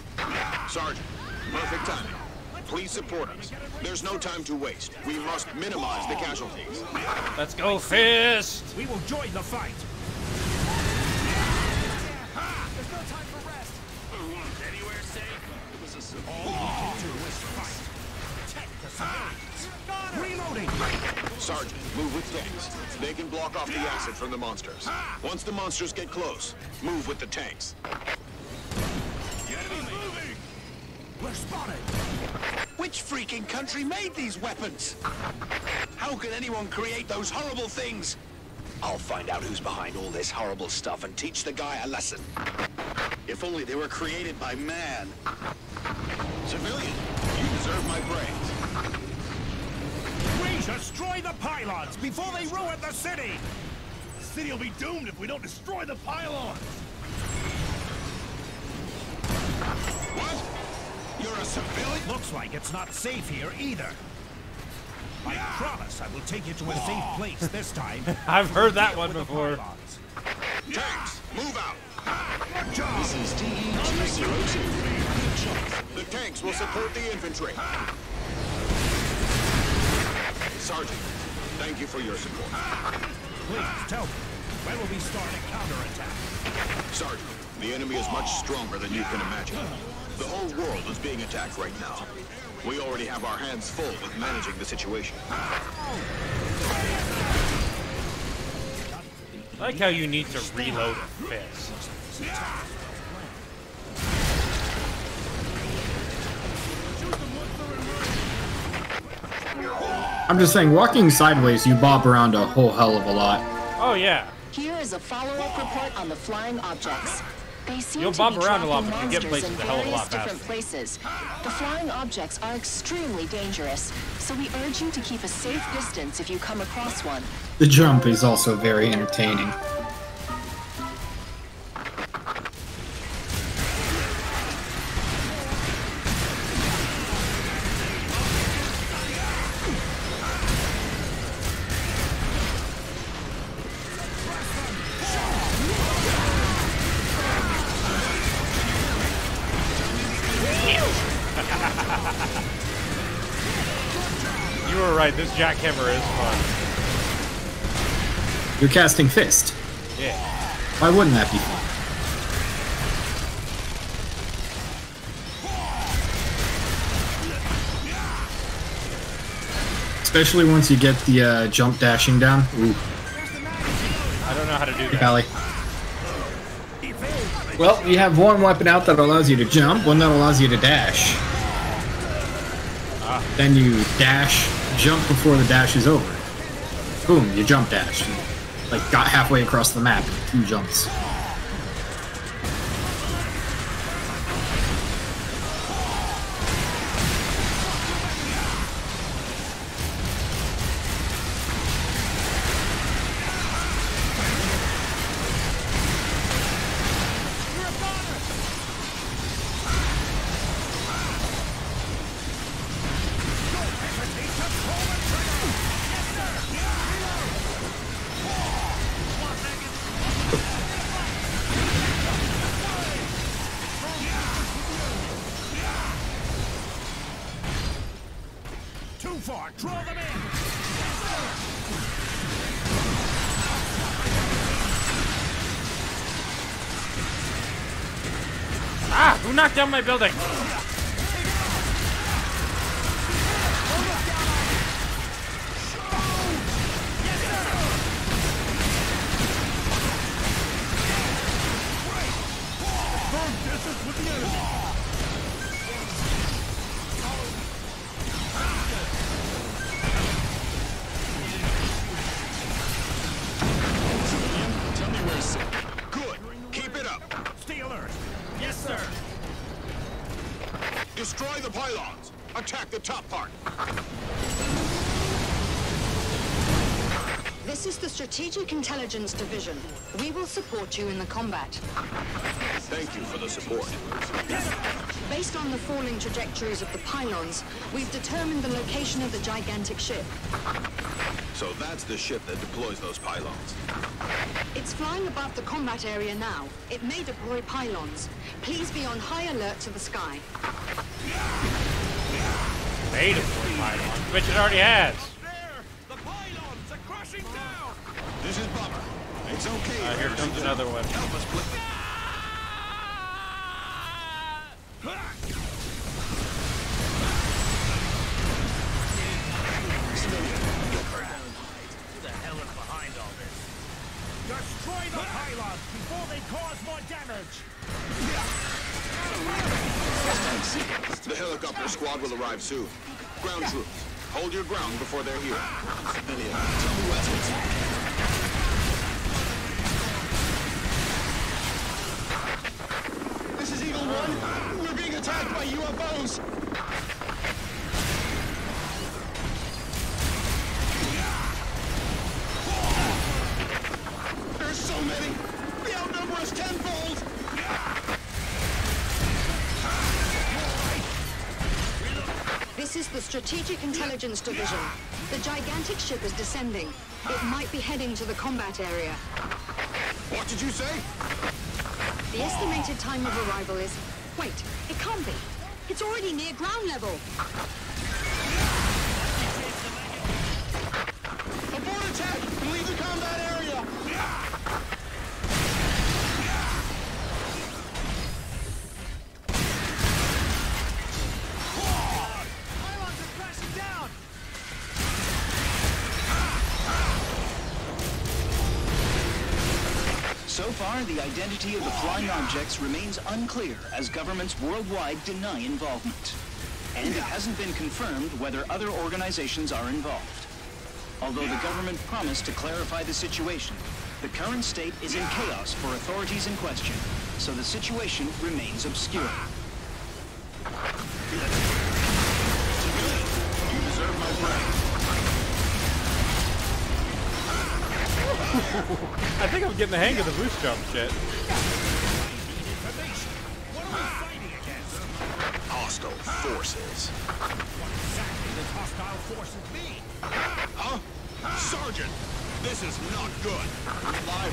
Sergeant, perfect timing. Please support us. There's no time to waste. We must minimize the casualties.
Let's go, Fist!
We will join the fight.
They can block off the acid from the monsters. Once the monsters get close, move with the tanks.
The enemy's moving! We're spotted!
Which freaking country made these weapons? How can anyone create those horrible things? I'll find out who's behind all this horrible stuff and teach the guy a lesson. If only they were created by man. Civilian, you deserve my praise.
We destroy the pylons before they ruin the city!
The city will be doomed if we don't destroy the pylons!
What? You're a civilian? Looks like it's not safe here either. I promise I will take you to a safe place this time.
I've heard that one before.
pylons.
Tanks, move out!
Good job!
This is DE-202. The tanks will support the infantry. Sergeant, thank you for your support.
Please, tell me, when will we start a counterattack?
Sergeant, the enemy is much stronger than you can imagine. The whole world is being attacked right now. We already have our hands full with managing the situation.
I like how you need to reload a fist.
I'm just saying, walking sideways, you bob around a whole hell of a lot.
Oh yeah.
Here is a follow-up report on the flying objects. They seem
You'll
to
bob
be
around a lot,
tracking
but you get
monsters
places
in
a hell of a
various
lot
different
faster.
places. The flying objects are extremely dangerous, so we urge you to keep a safe distance if you come across one.
The jump is also very entertaining.
Right. This jackhammer is fun.
You're casting fist.
Yeah.
Why wouldn't that be fun? Especially once you get the uh, jump dashing down. Ooh,
I don't know how to do that.
Pally. Well, you have one weapon out that allows you to jump, one that allows you to dash. Then you dash, jump before the dash is over. Boom, you jump dash. Like, got halfway across the map in two jumps.
Down my building?
Strategic Intelligence Division. We will support you in the combat.
Thank you for the support.
Based on the falling trajectories of the pylons, we've determined the location of the gigantic ship.
So that's the ship that deploys those pylons.
It's flying above the combat area now. It may deploy pylons. Please be on high alert to the sky.
Made deploy pylons, which it already has.
The pylons are crashing down!
This is Bummer. Everything's okay.
Uh, here comes another one.
Help us, please! The helicopter squad will arrive soon. Ground troops, hold your ground before they're here. Civilian, tell me where
to attack. Eagle One. We're being attacked by UFOs. There's so many. They outnumber us tenfold.
This is the Strategic Intelligence Division. The gigantic ship is descending. It might be heading to the combat area.
What did you say?
The estimated time of arrival is... Wait, it can't be. It's already near ground level.
Identity of the flying objects remains unclear as governments worldwide deny involvement. And it hasn't been confirmed whether other organizations are involved. Although the government promised to clarify the situation, the current state is in chaos for authorities in question, so the situation remains obscure.
You deserve my.
I think I'm getting the hang of the boost jump shit.
What are we fighting against?
Hostile forces.
What exactly does hostile forces mean?
Huh? Sergeant, this is not good. Live.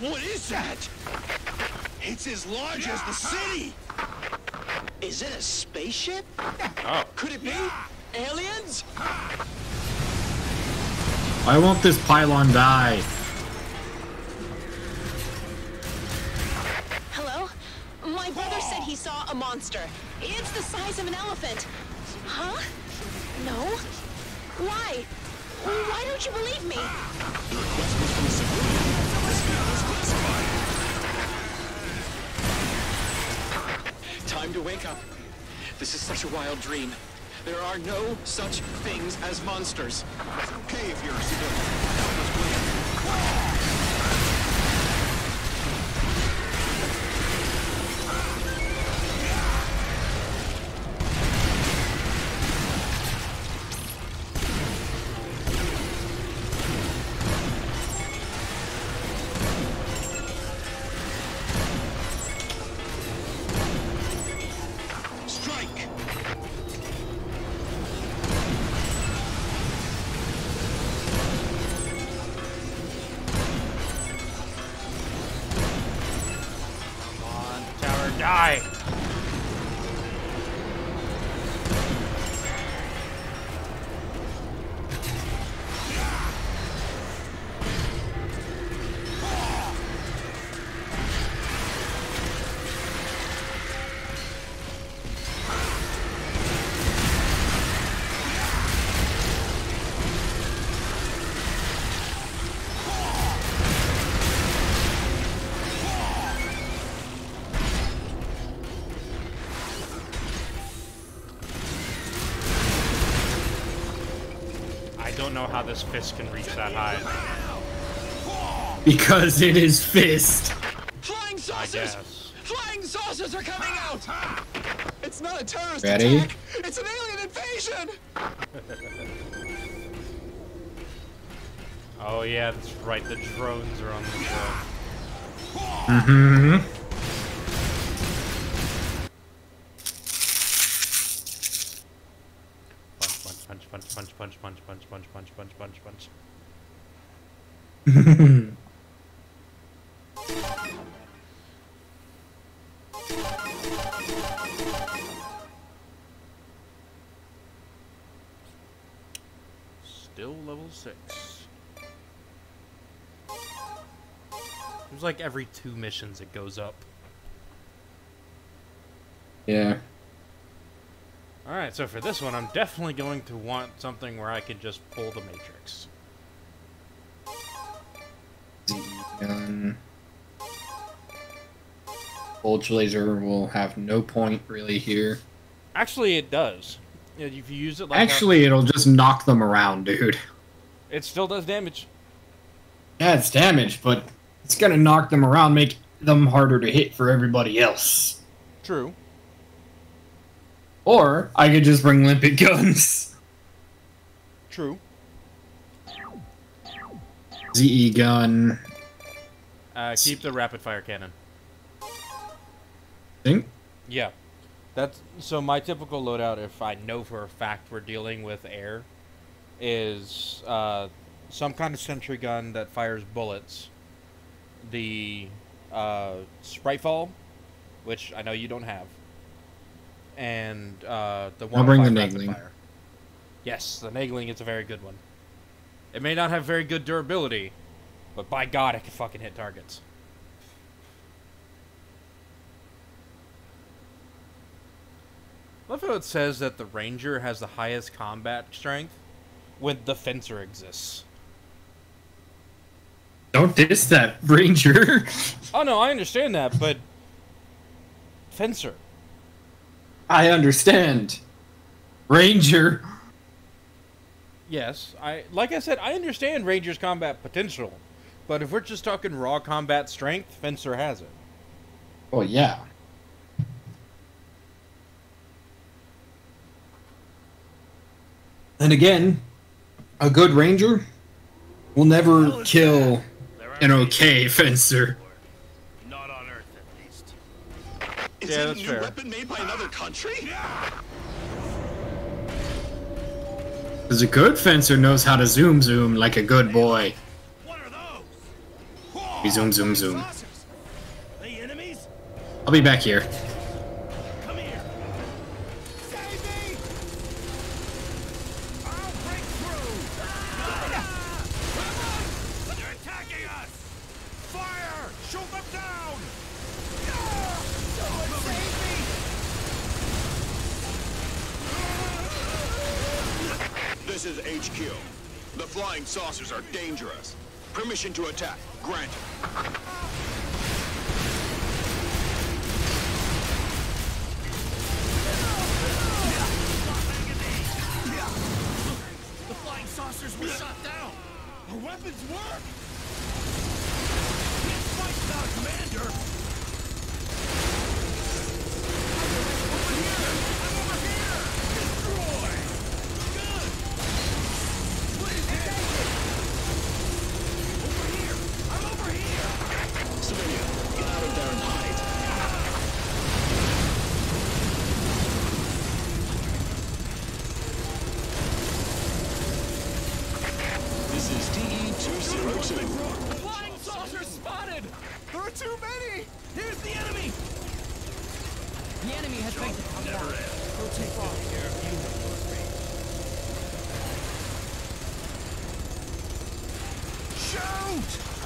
What is that? It's as large as the city.
Is it a spaceship?
Oh.
Could it be? Aliens?
Why won't this pylon die?
Hello? My brother said he saw a monster. It's the size of an elephant. Huh? No? Why? Why don't you believe me?
Time to wake up. This is such a wild dream. There are no such things as monsters. It's okay if you're a civilian. Help us.
Know how this fist can reach that high.
Because it is fist.
Flying saucers! Flying saucers are coming out! It's not a terrorist
Ready?
attack! It's an alien invasion!
Oh yeah, that's right. The drones are on the show.
Mm-hmm.
Still level six. Seems like every two missions it goes up.
Yeah.
Alright, so for this one, I'm definitely going to want something where I can just pull the Matrix.
Gun. Bulge laser will have no point really here.
Actually, it does. If you use it like
Actually, it'll just knock them around, dude.
it still does damage.
Yeah, it's damage, but it's gonna knock them around, make them harder to hit for everybody else.
True.
Or I could just bring limpet guns.
True.
ZE gun.
Uh, keep the rapid fire cannon.
Think?
Yeah. That's so my typical loadout if I know for a fact we're dealing with air is uh, some kind of sentry gun that fires bullets. The uh, Spritefall, which I know you don't have. And uh, the
I'll bring the Naegling.
fire. Yes, the Naegling is a very good one. It may not have very good durability, but by God, it can fucking hit targets. Love how it says that the Ranger has the highest combat strength when the Fencer exists.
Don't diss that ranger.
Oh no, I understand that, but Fencer.
I understand. Ranger.
Yes, I like I said, I understand Ranger's combat potential, but if we're just talking raw combat strength, Fencer has it.
Well, yeah. And again, a good ranger will never kill an okay fencer.
Not on Earth, at least.
Is
Yeah,
it a new
fair.
weapon made by another country?
Because a good fencer knows how to zoom zoom like a good boy. We zoom zoom zoom. I'll be back here.
Permission to attack. Granted.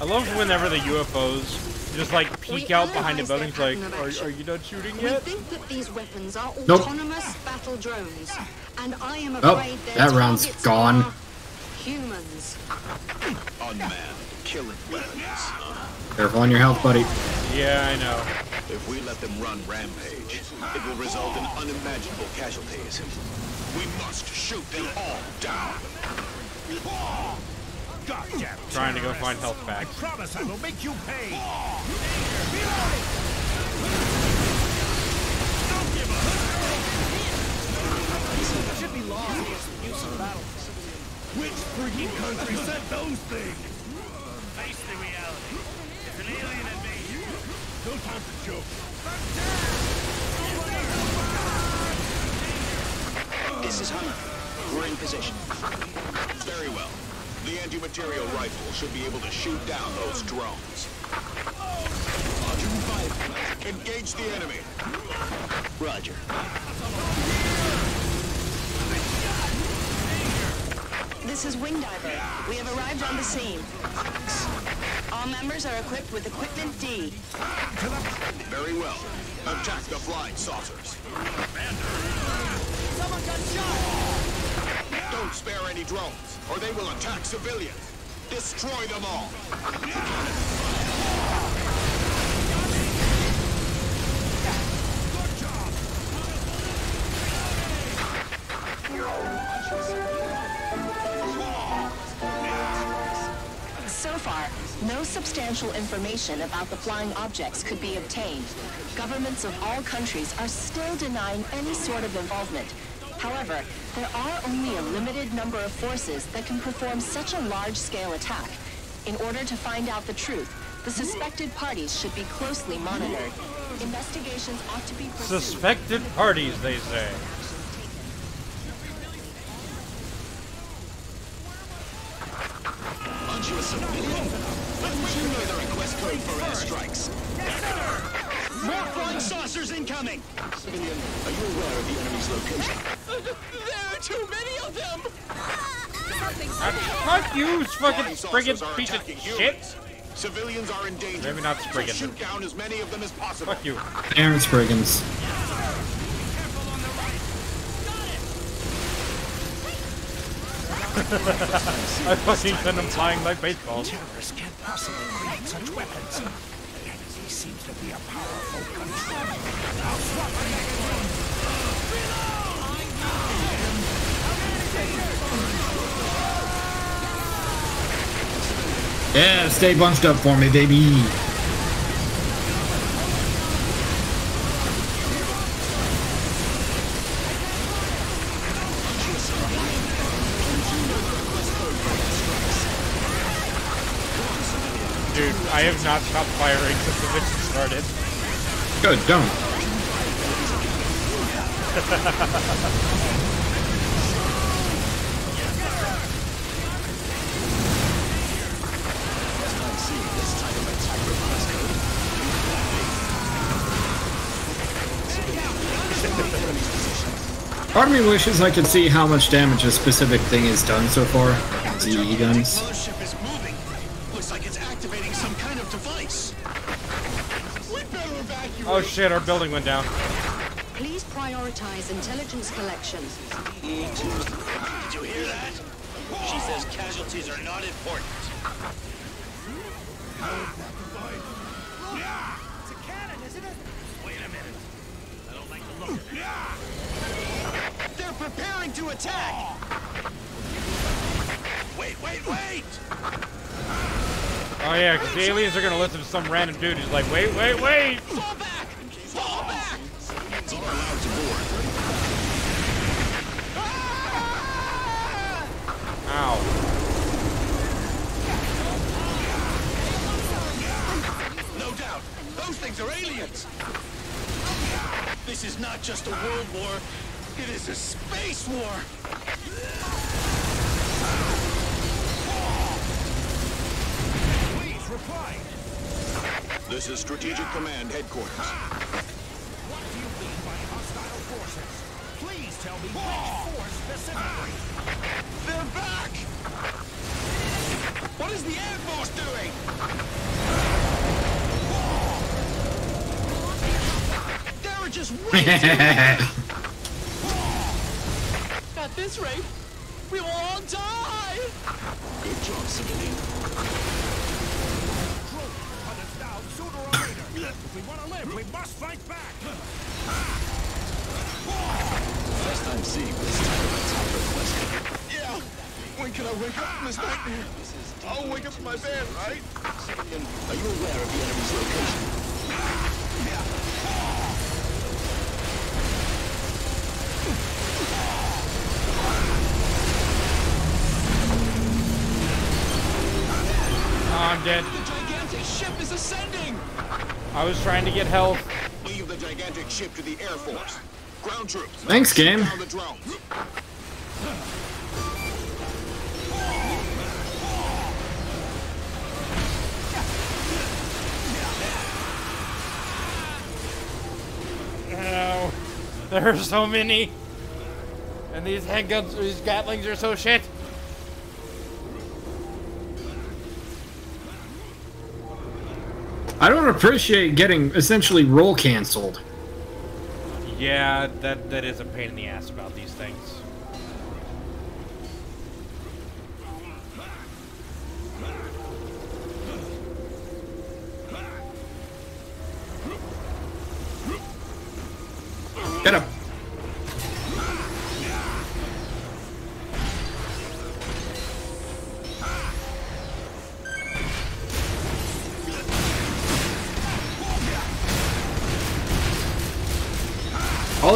I love whenever the UFOs just like peek out behind the buildings like, are, are you done shooting
We
yet?
think that these weapons are
Nope.
autonomous battle drones, and I am
Oh,
afraid their
that round's gone.
Humans.
Unmanned killing weapons.
Careful on your health, buddy.
Yeah, I know.
If we let them run rampage, it will result in unimaginable casualties. We must shoot them all down.
Goddamn
Trying to go find health back.
I promise I will make you pay. Oh. Should be laws against the use of battle Which freaking country sent those things?
Face the reality. It's an alien invasion.
No time for jokes.
This is Hunter. We're in position.
Very well. The anti-material rifle should be able to shoot down those drones. Engage the enemy.
Roger.
This is Wing Diver. We have arrived on the scene. All members are equipped with Equipment D.
Very well. Attack the flying saucers.
Someone got shot!
Don't spare any drones, or they will attack civilians. Destroy them all.
So far, no substantial information about the flying objects could be obtained. Governments of all countries are still denying any sort of involvement, However, there are only a limited number of forces that can perform such a large-scale attack. In order to find out the truth, the suspected parties should be closely monitored. Investigations ought to be pursued.
Suspected parties, they say.
Aren't you a civilian? Wouldn't you know the request code for airstrikes?
More flying saucers incoming!
Civilian, are you aware of the enemy's location?
There are too many of them!
Fuck you, fucking
Flying saucers
friggin' piece of shit.
Civilians are in danger.
Maybe not
So
Spriggan.
shoot down as many of them as possible.
Fuck you.
Aaron Spriggans.
I fucking send them flying like baseballs.
Terrorists can't possibly create such weapons. Seems to be a powerful country. I'll swap the magazine.
Yeah, stay bunched up for me, baby.
Dude, I have not stopped firing since the mission started.
Good, don't. Part of me wishes I could see how much damage a specific thing has done so far. ZE guns.
Oh shit, our building went down.
Please prioritize intelligence collection.
Did you hear that? She says casualties are not important.
It's a cannon, isn't it? Wait a minute. I don't like the look of it.
They're preparing to attack!
Wait, wait, wait!
Oh yeah, because the aliens are gonna listen to some random dude who's like, wait, wait, wait! Ow.
No doubt. Those things are aliens. This is not just a world war. It is a space war.
Please reply.
This is Strategic Command Headquarters. Ah!
What do you mean by hostile forces? Please tell me which force specifically. Ah!
They're back! What is the Air Force doing?
They're just waiting! At this rate, we will all die!
Good job, civilian.
Troop, hunt sooner or later. if we want to live, we must fight back.
First time seeing this type of attack request. Yeah. When can I wake up ah, from ah. this nightmare? I'll wake up in my bed, right? Are you aware of the enemy's location?
Oh, I'm dead.
The gigantic ship is ascending!
I was trying to get health.
Leave the gigantic ship to the Air Force. Ground troops.
Thanks, game.
Down the drones.
Ow. There are so many. And these handguns, these gatlings are so shit.
I don't appreciate getting essentially roll canceled.
Yeah, that that is a pain in the ass about these things.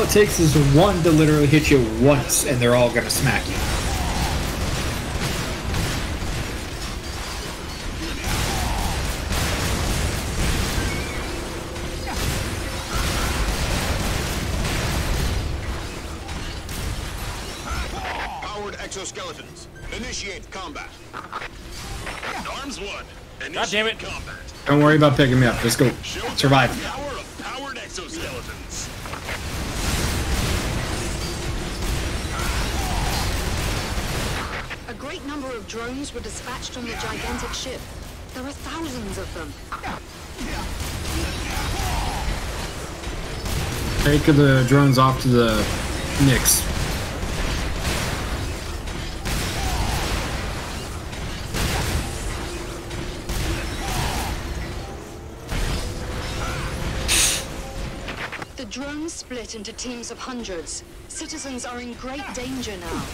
It takes is one to literally hit you once, and they're all gonna smack you.
Powered exoskeletons, initiate combat. Arms one, initiate
God damn it.
combat.
Don't worry about picking me up. Let's go survive. Take the drones off to the Knicks.
The drones split into teams of hundreds. Citizens are in great danger now.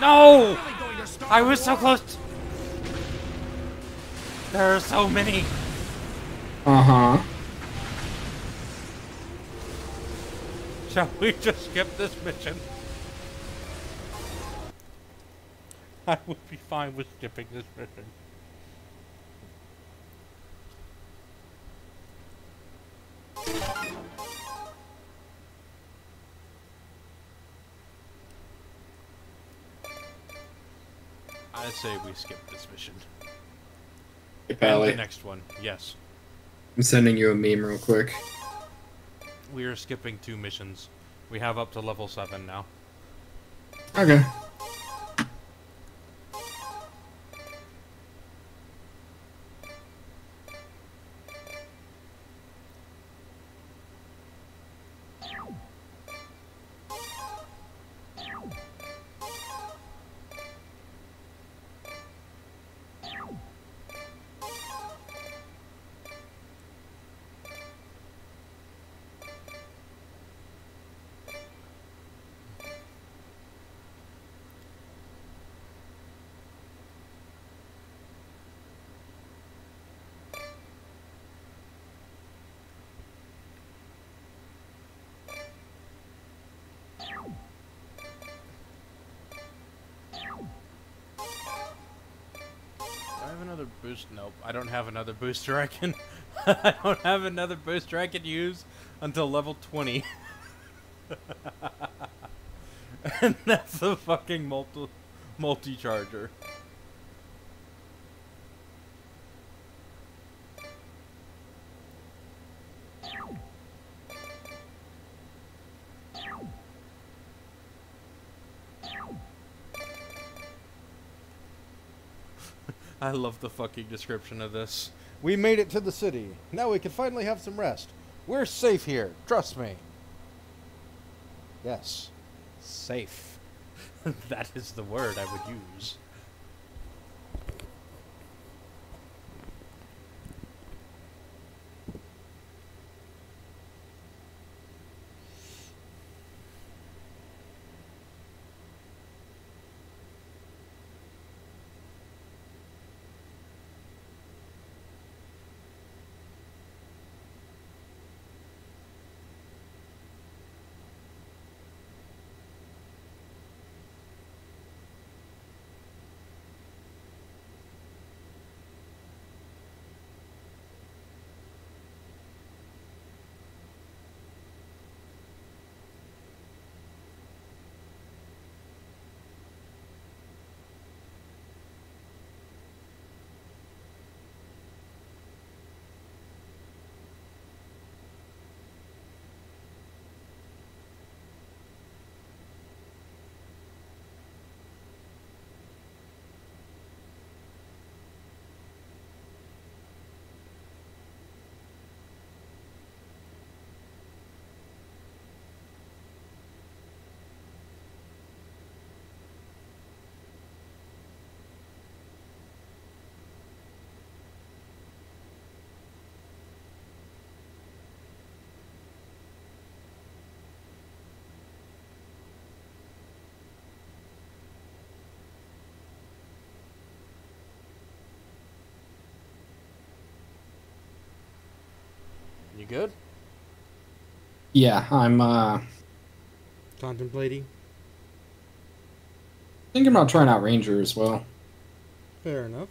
No! I was so close. There are so many.
Uh huh.
Shall we just skip this mission? I would be fine with skipping this mission. I say we skip this mission.
Hey,
And the next one, yes.
I'm sending you a meme real quick.
We are skipping two missions. We have up to level 7 now.
Okay.
Have another boost? Nope. I don't have another booster I can. I don't have another booster I can use until level 20. and that's a fucking multi multi I love the fucking description of this.
We made it to the city. Now we can finally have some rest. We're safe here. Trust me. Yes. Safe.
that is the word I would use.
good?
Yeah, I'm uh
contemplating.
Thinking about trying out Ranger as well.
Fair enough.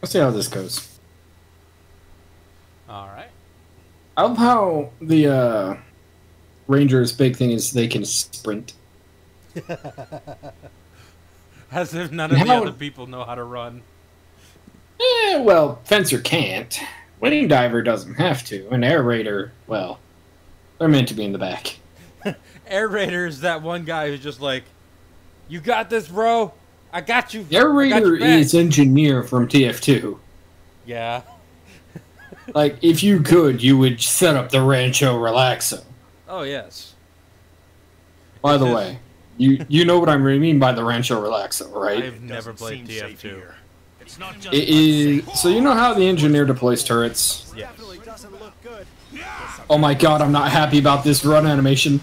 Let's see how this goes.
All right.
I love how the uh, Rangers' big thing is they can sprint.
As if none of the other people know how to run.
Eh, well, Fencer can't. Wing Diver doesn't have to. And Air Raider, well, they're meant to be in the back.
Air Raider is that one guy who's just like, "You got this, bro. I got you."
Air
I got
Raider is Engineer from TF2.
Yeah.
Like, if you could, you would set up the Rancho Relaxo.
Oh yes.
By the way, you you know what I mean by the Rancho Relaxo, right?
I've never played TF2.
It's not just
It is so you know how the engineer deploys turrets.
Yes.
doesn't look good.
Oh my god, I'm not happy about this run animation.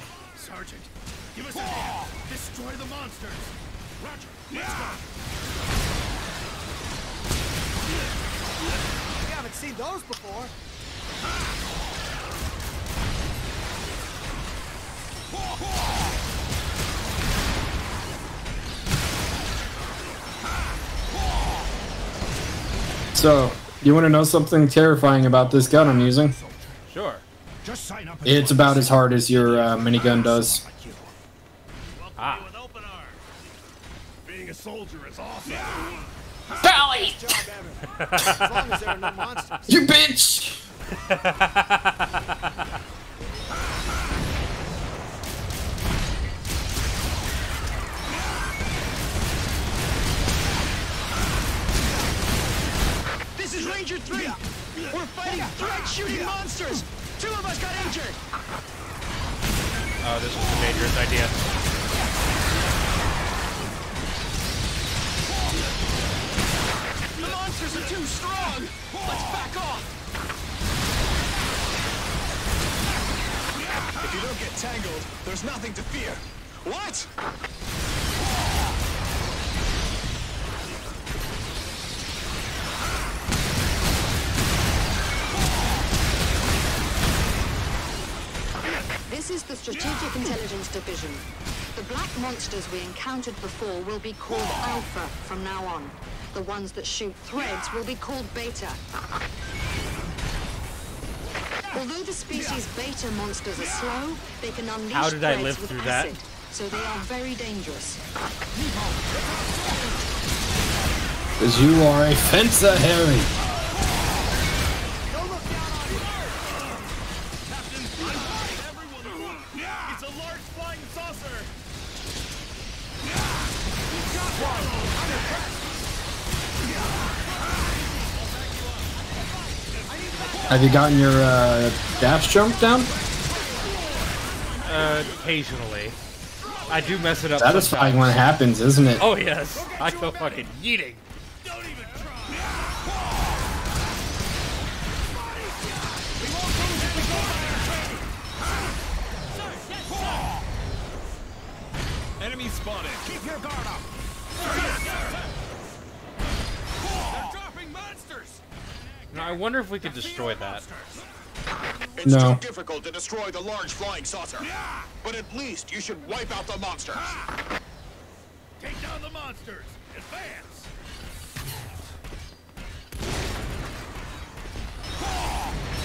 So, you want to know something terrifying about this gun I'm using?
Sure.
Just sign up.
It's about as hard as your uh, minigun does.
Ah.
Being a soldier is awesome.
Pally!
Job ever.
Ranger 3. We're fighting threat-shooting monsters. Two of us got injured.
Oh, this was a dangerous idea.
The monsters are too strong. Let's back off.
If you don't get tangled, there's nothing to fear. What?
Strategic Intelligence Division. The black monsters we encountered before will be called Alpha from now on. The ones that shoot threads will be called Beta. Although the species Beta monsters are slow, they can unleash
How did I
threads
live
with
through that?
acid, so they are very dangerous.
Because you are a fencer, Harry. Have you gotten your uh, dash jump down?
Uh, occasionally. I do mess it up.
Satisfying when it happens, isn't it?
Oh yes, I go fucking yeeting.
Enemy spotted.
Keep your guard up.
Now I wonder if we could destroy that.
It's
No.
too difficult to destroy the large flying saucer. But at least you should wipe out the monsters.
Take down the monsters. Advance.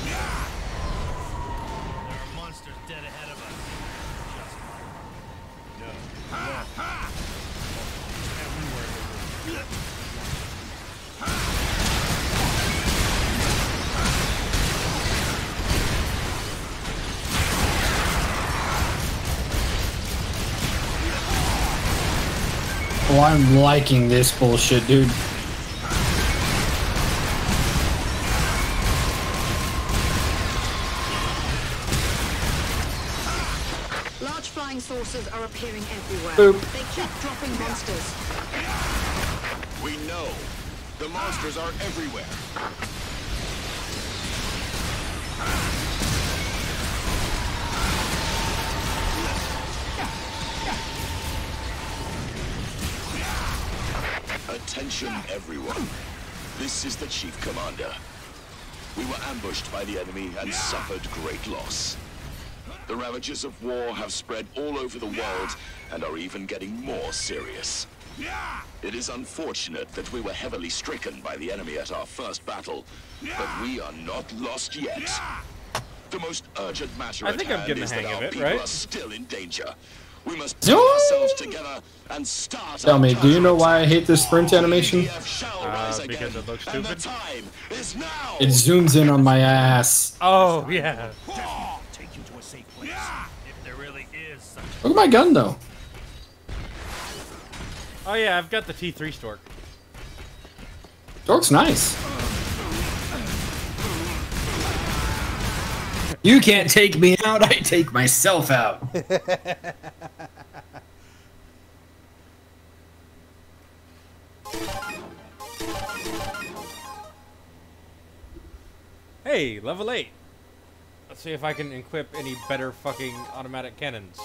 There are monsters dead ahead of us.
Oh, I'm liking this bullshit, dude.
Large flying saucers are appearing everywhere.
Boop.
They keep dropping monsters.
We know. The monsters are everywhere. Attention, everyone. This is the Chief Commander. We were ambushed by the enemy and suffered great loss. The ravages of war have spread all over the world and are even getting more serious. It is unfortunate that we were heavily stricken by the enemy at our first battle, but we are not lost yet. The most urgent matter
I
at
think I'm
hand
getting the
is
hang
that
of
our
it,
people
right?
are still in danger. We must
Zoom!
pull ourselves together and start
Tell me, do you know why I hate this sprint animation?
Uh, because it looks stupid.
It zooms in on my ass.
Oh yeah.
Take you to a safe place. If there really is such
Look at my gun though.
Oh yeah, I've got the T3 stork.
Stork's nice. You can't take me out, I take myself out.
Hey, level 8. Let's see if I can equip any better fucking automatic cannons.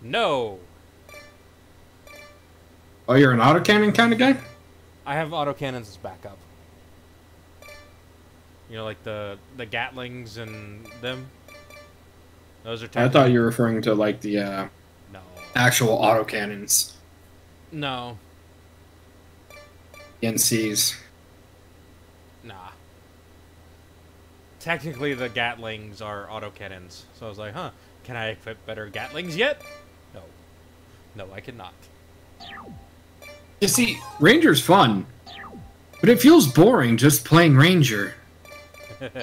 No!
Oh, you're an autocannon kind of guy?
I have autocannons as backup. You know, like the the Gatlings and them. Those are.
I thought you were referring to like the uh,
No.
actual autocannons,
No.
NCs.
Nah. Technically, the Gatlings are autocannons. So I was like, huh, can I equip better Gatlings yet? No. No, I cannot.
You see, Ranger's fun, but it feels boring just playing Ranger.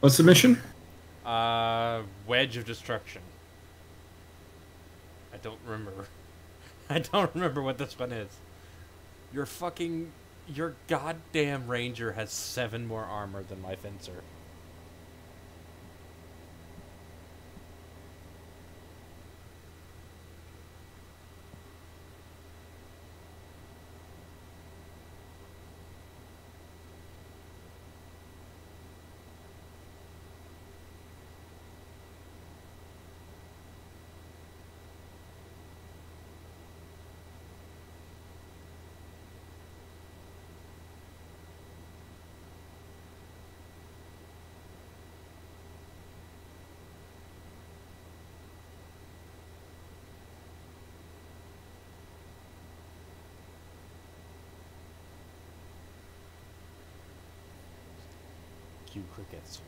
What's the mission?
uh, Wedge of Destruction. I don't remember. I don't remember what this one is. Your fucking. Your goddamn ranger has seven more armor than my fencer. Crickets.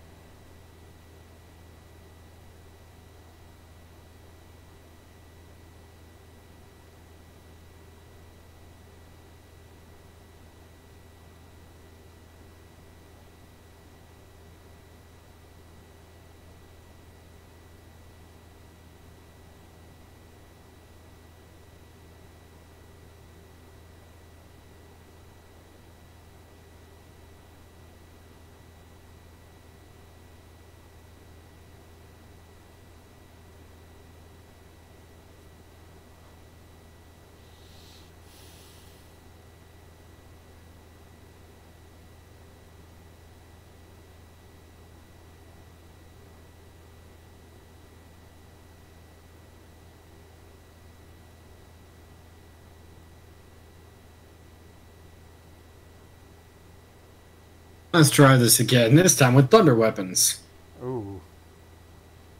Let's try this again, this time with thunder weapons.
Ooh.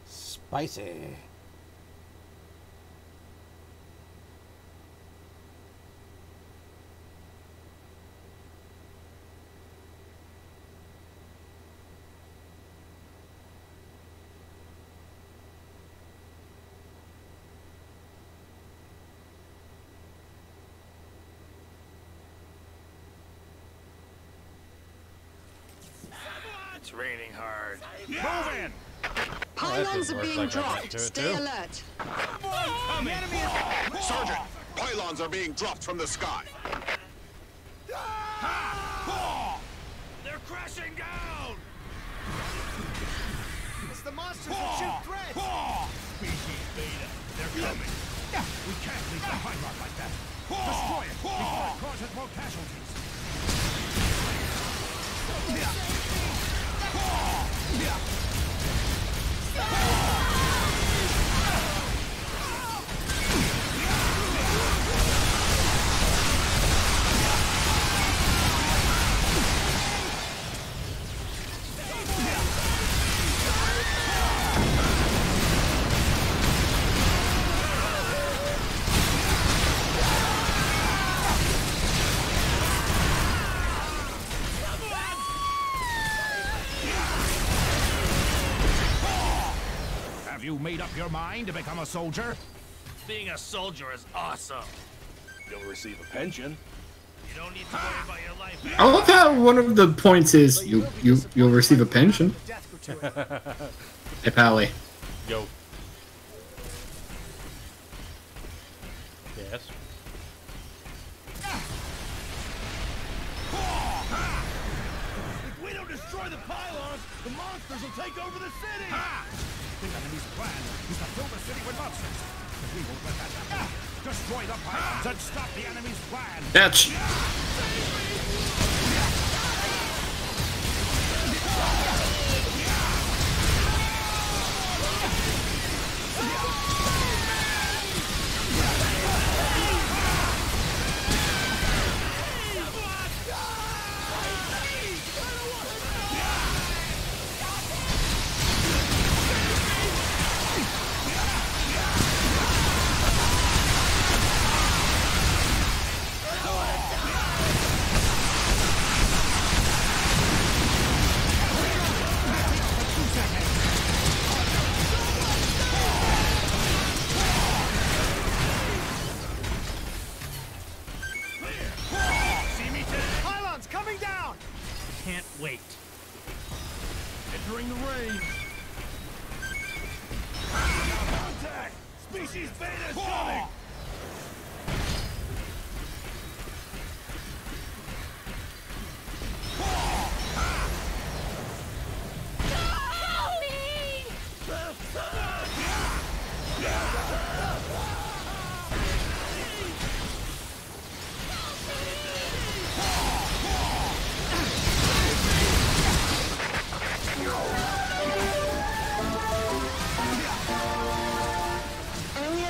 Spicy.
It's raining hard.
Move in!
Pylons are being
like
dropped.
meant to it
Stay
to.
alert.
one! The enemy is...
Sergeant, pylons are being dropped from the sky.
They're crashing down!
It's the monsters that shoot threads!
Species Beta, they're coming. We can't leave the pylon like that. Destroy it before it causes more casualties. Have your mind to become a soldier?
Being a soldier is awesome.
You'll receive a pension.
You don't need to worry about your life.
I love how one of the points is you you you'll receive a pension. Hey, Pally.
Yo. Yes.
If we don't destroy the pylons, the monsters will take over the city! Enemy's plan is to fill the city with monsters. But we won't let that happen. Destroy the pylons and stop the enemy's plan!
Pylons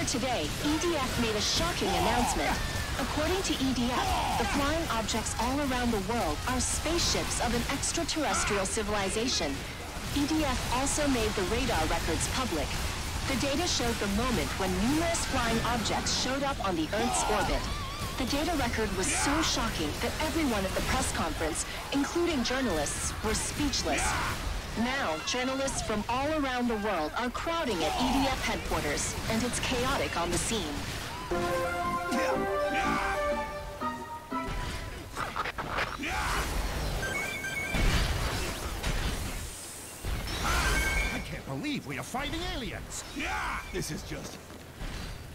today, EDF made a shocking announcement. According to EDF, the flying objects all around the world are spaceships of an extraterrestrial civilization. EDF also made the radar records public. The data showed the moment when numerous flying objects showed up on the Earth's orbit. The data record was so shocking that everyone at the press conference, including journalists, were speechless. Now, journalists from all around the world are crowding at EDF headquarters, and it's chaotic on the scene.
I can't believe we are fighting aliens! Yeah! This is just...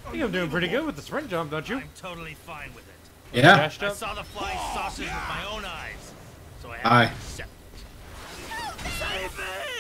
I think I'm doing pretty good with the sprint jump, don't you?
I'm totally fine with it.
Yeah.
I saw the flying saucers with my own eyes. So I have
Aye.
to accept it. Save me!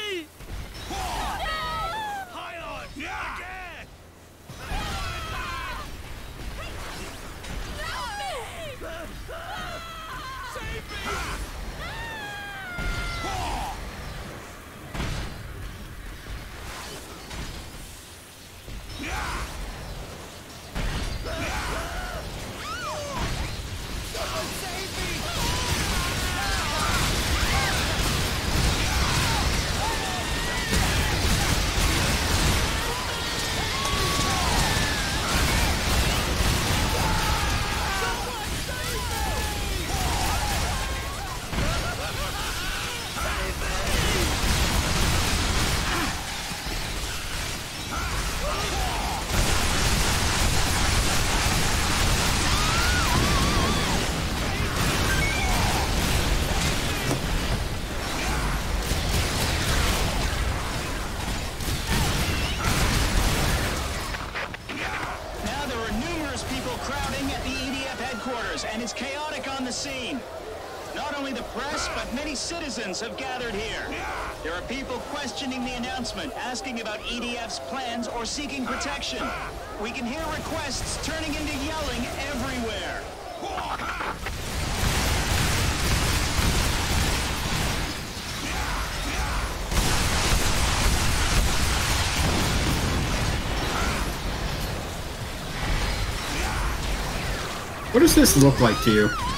Citizens have gathered here. There are people questioning the announcement, asking about EDF's plans or seeking protection. We can hear requests turning into yelling everywhere.
What does this look like to you?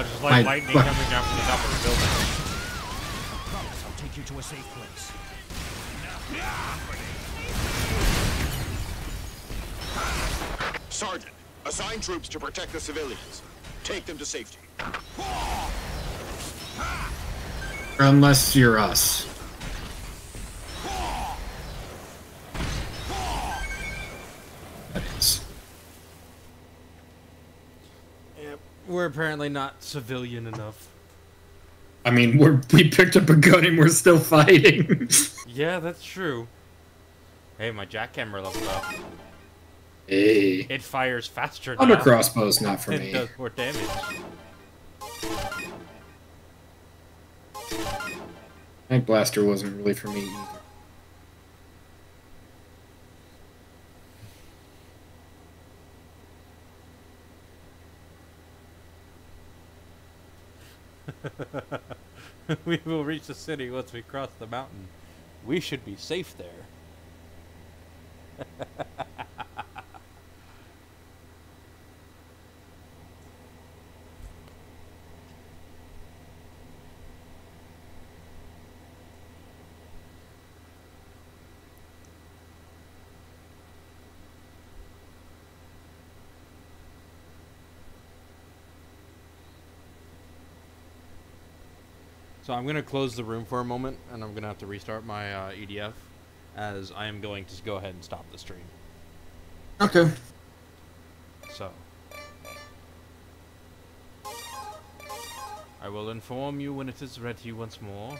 What? Oh, just like
My-
lightning
what?
coming down from the top of the building.
Promise I'll take you to a safe place.
Sergeant, assign troops to protect the civilians. Take them to safety.
Unless you're us. That is.
We're apparently not civilian enough.
I mean, we're we picked up a gun and we're still fighting.
Yeah, that's true. Hey, my jackhammer leveled up.
hey.
It fires faster now.
Under crossbow's not for
it
me.
does more damage.
Night Blaster wasn't really for me either.
we will reach the city once we cross the mountain. We should be safe there. So I'm gonna close the room for a moment, and I'm gonna have to restart my uh, EDF, as I am going to go ahead and stop the stream.
Okay.
So I will inform you when it is ready once more.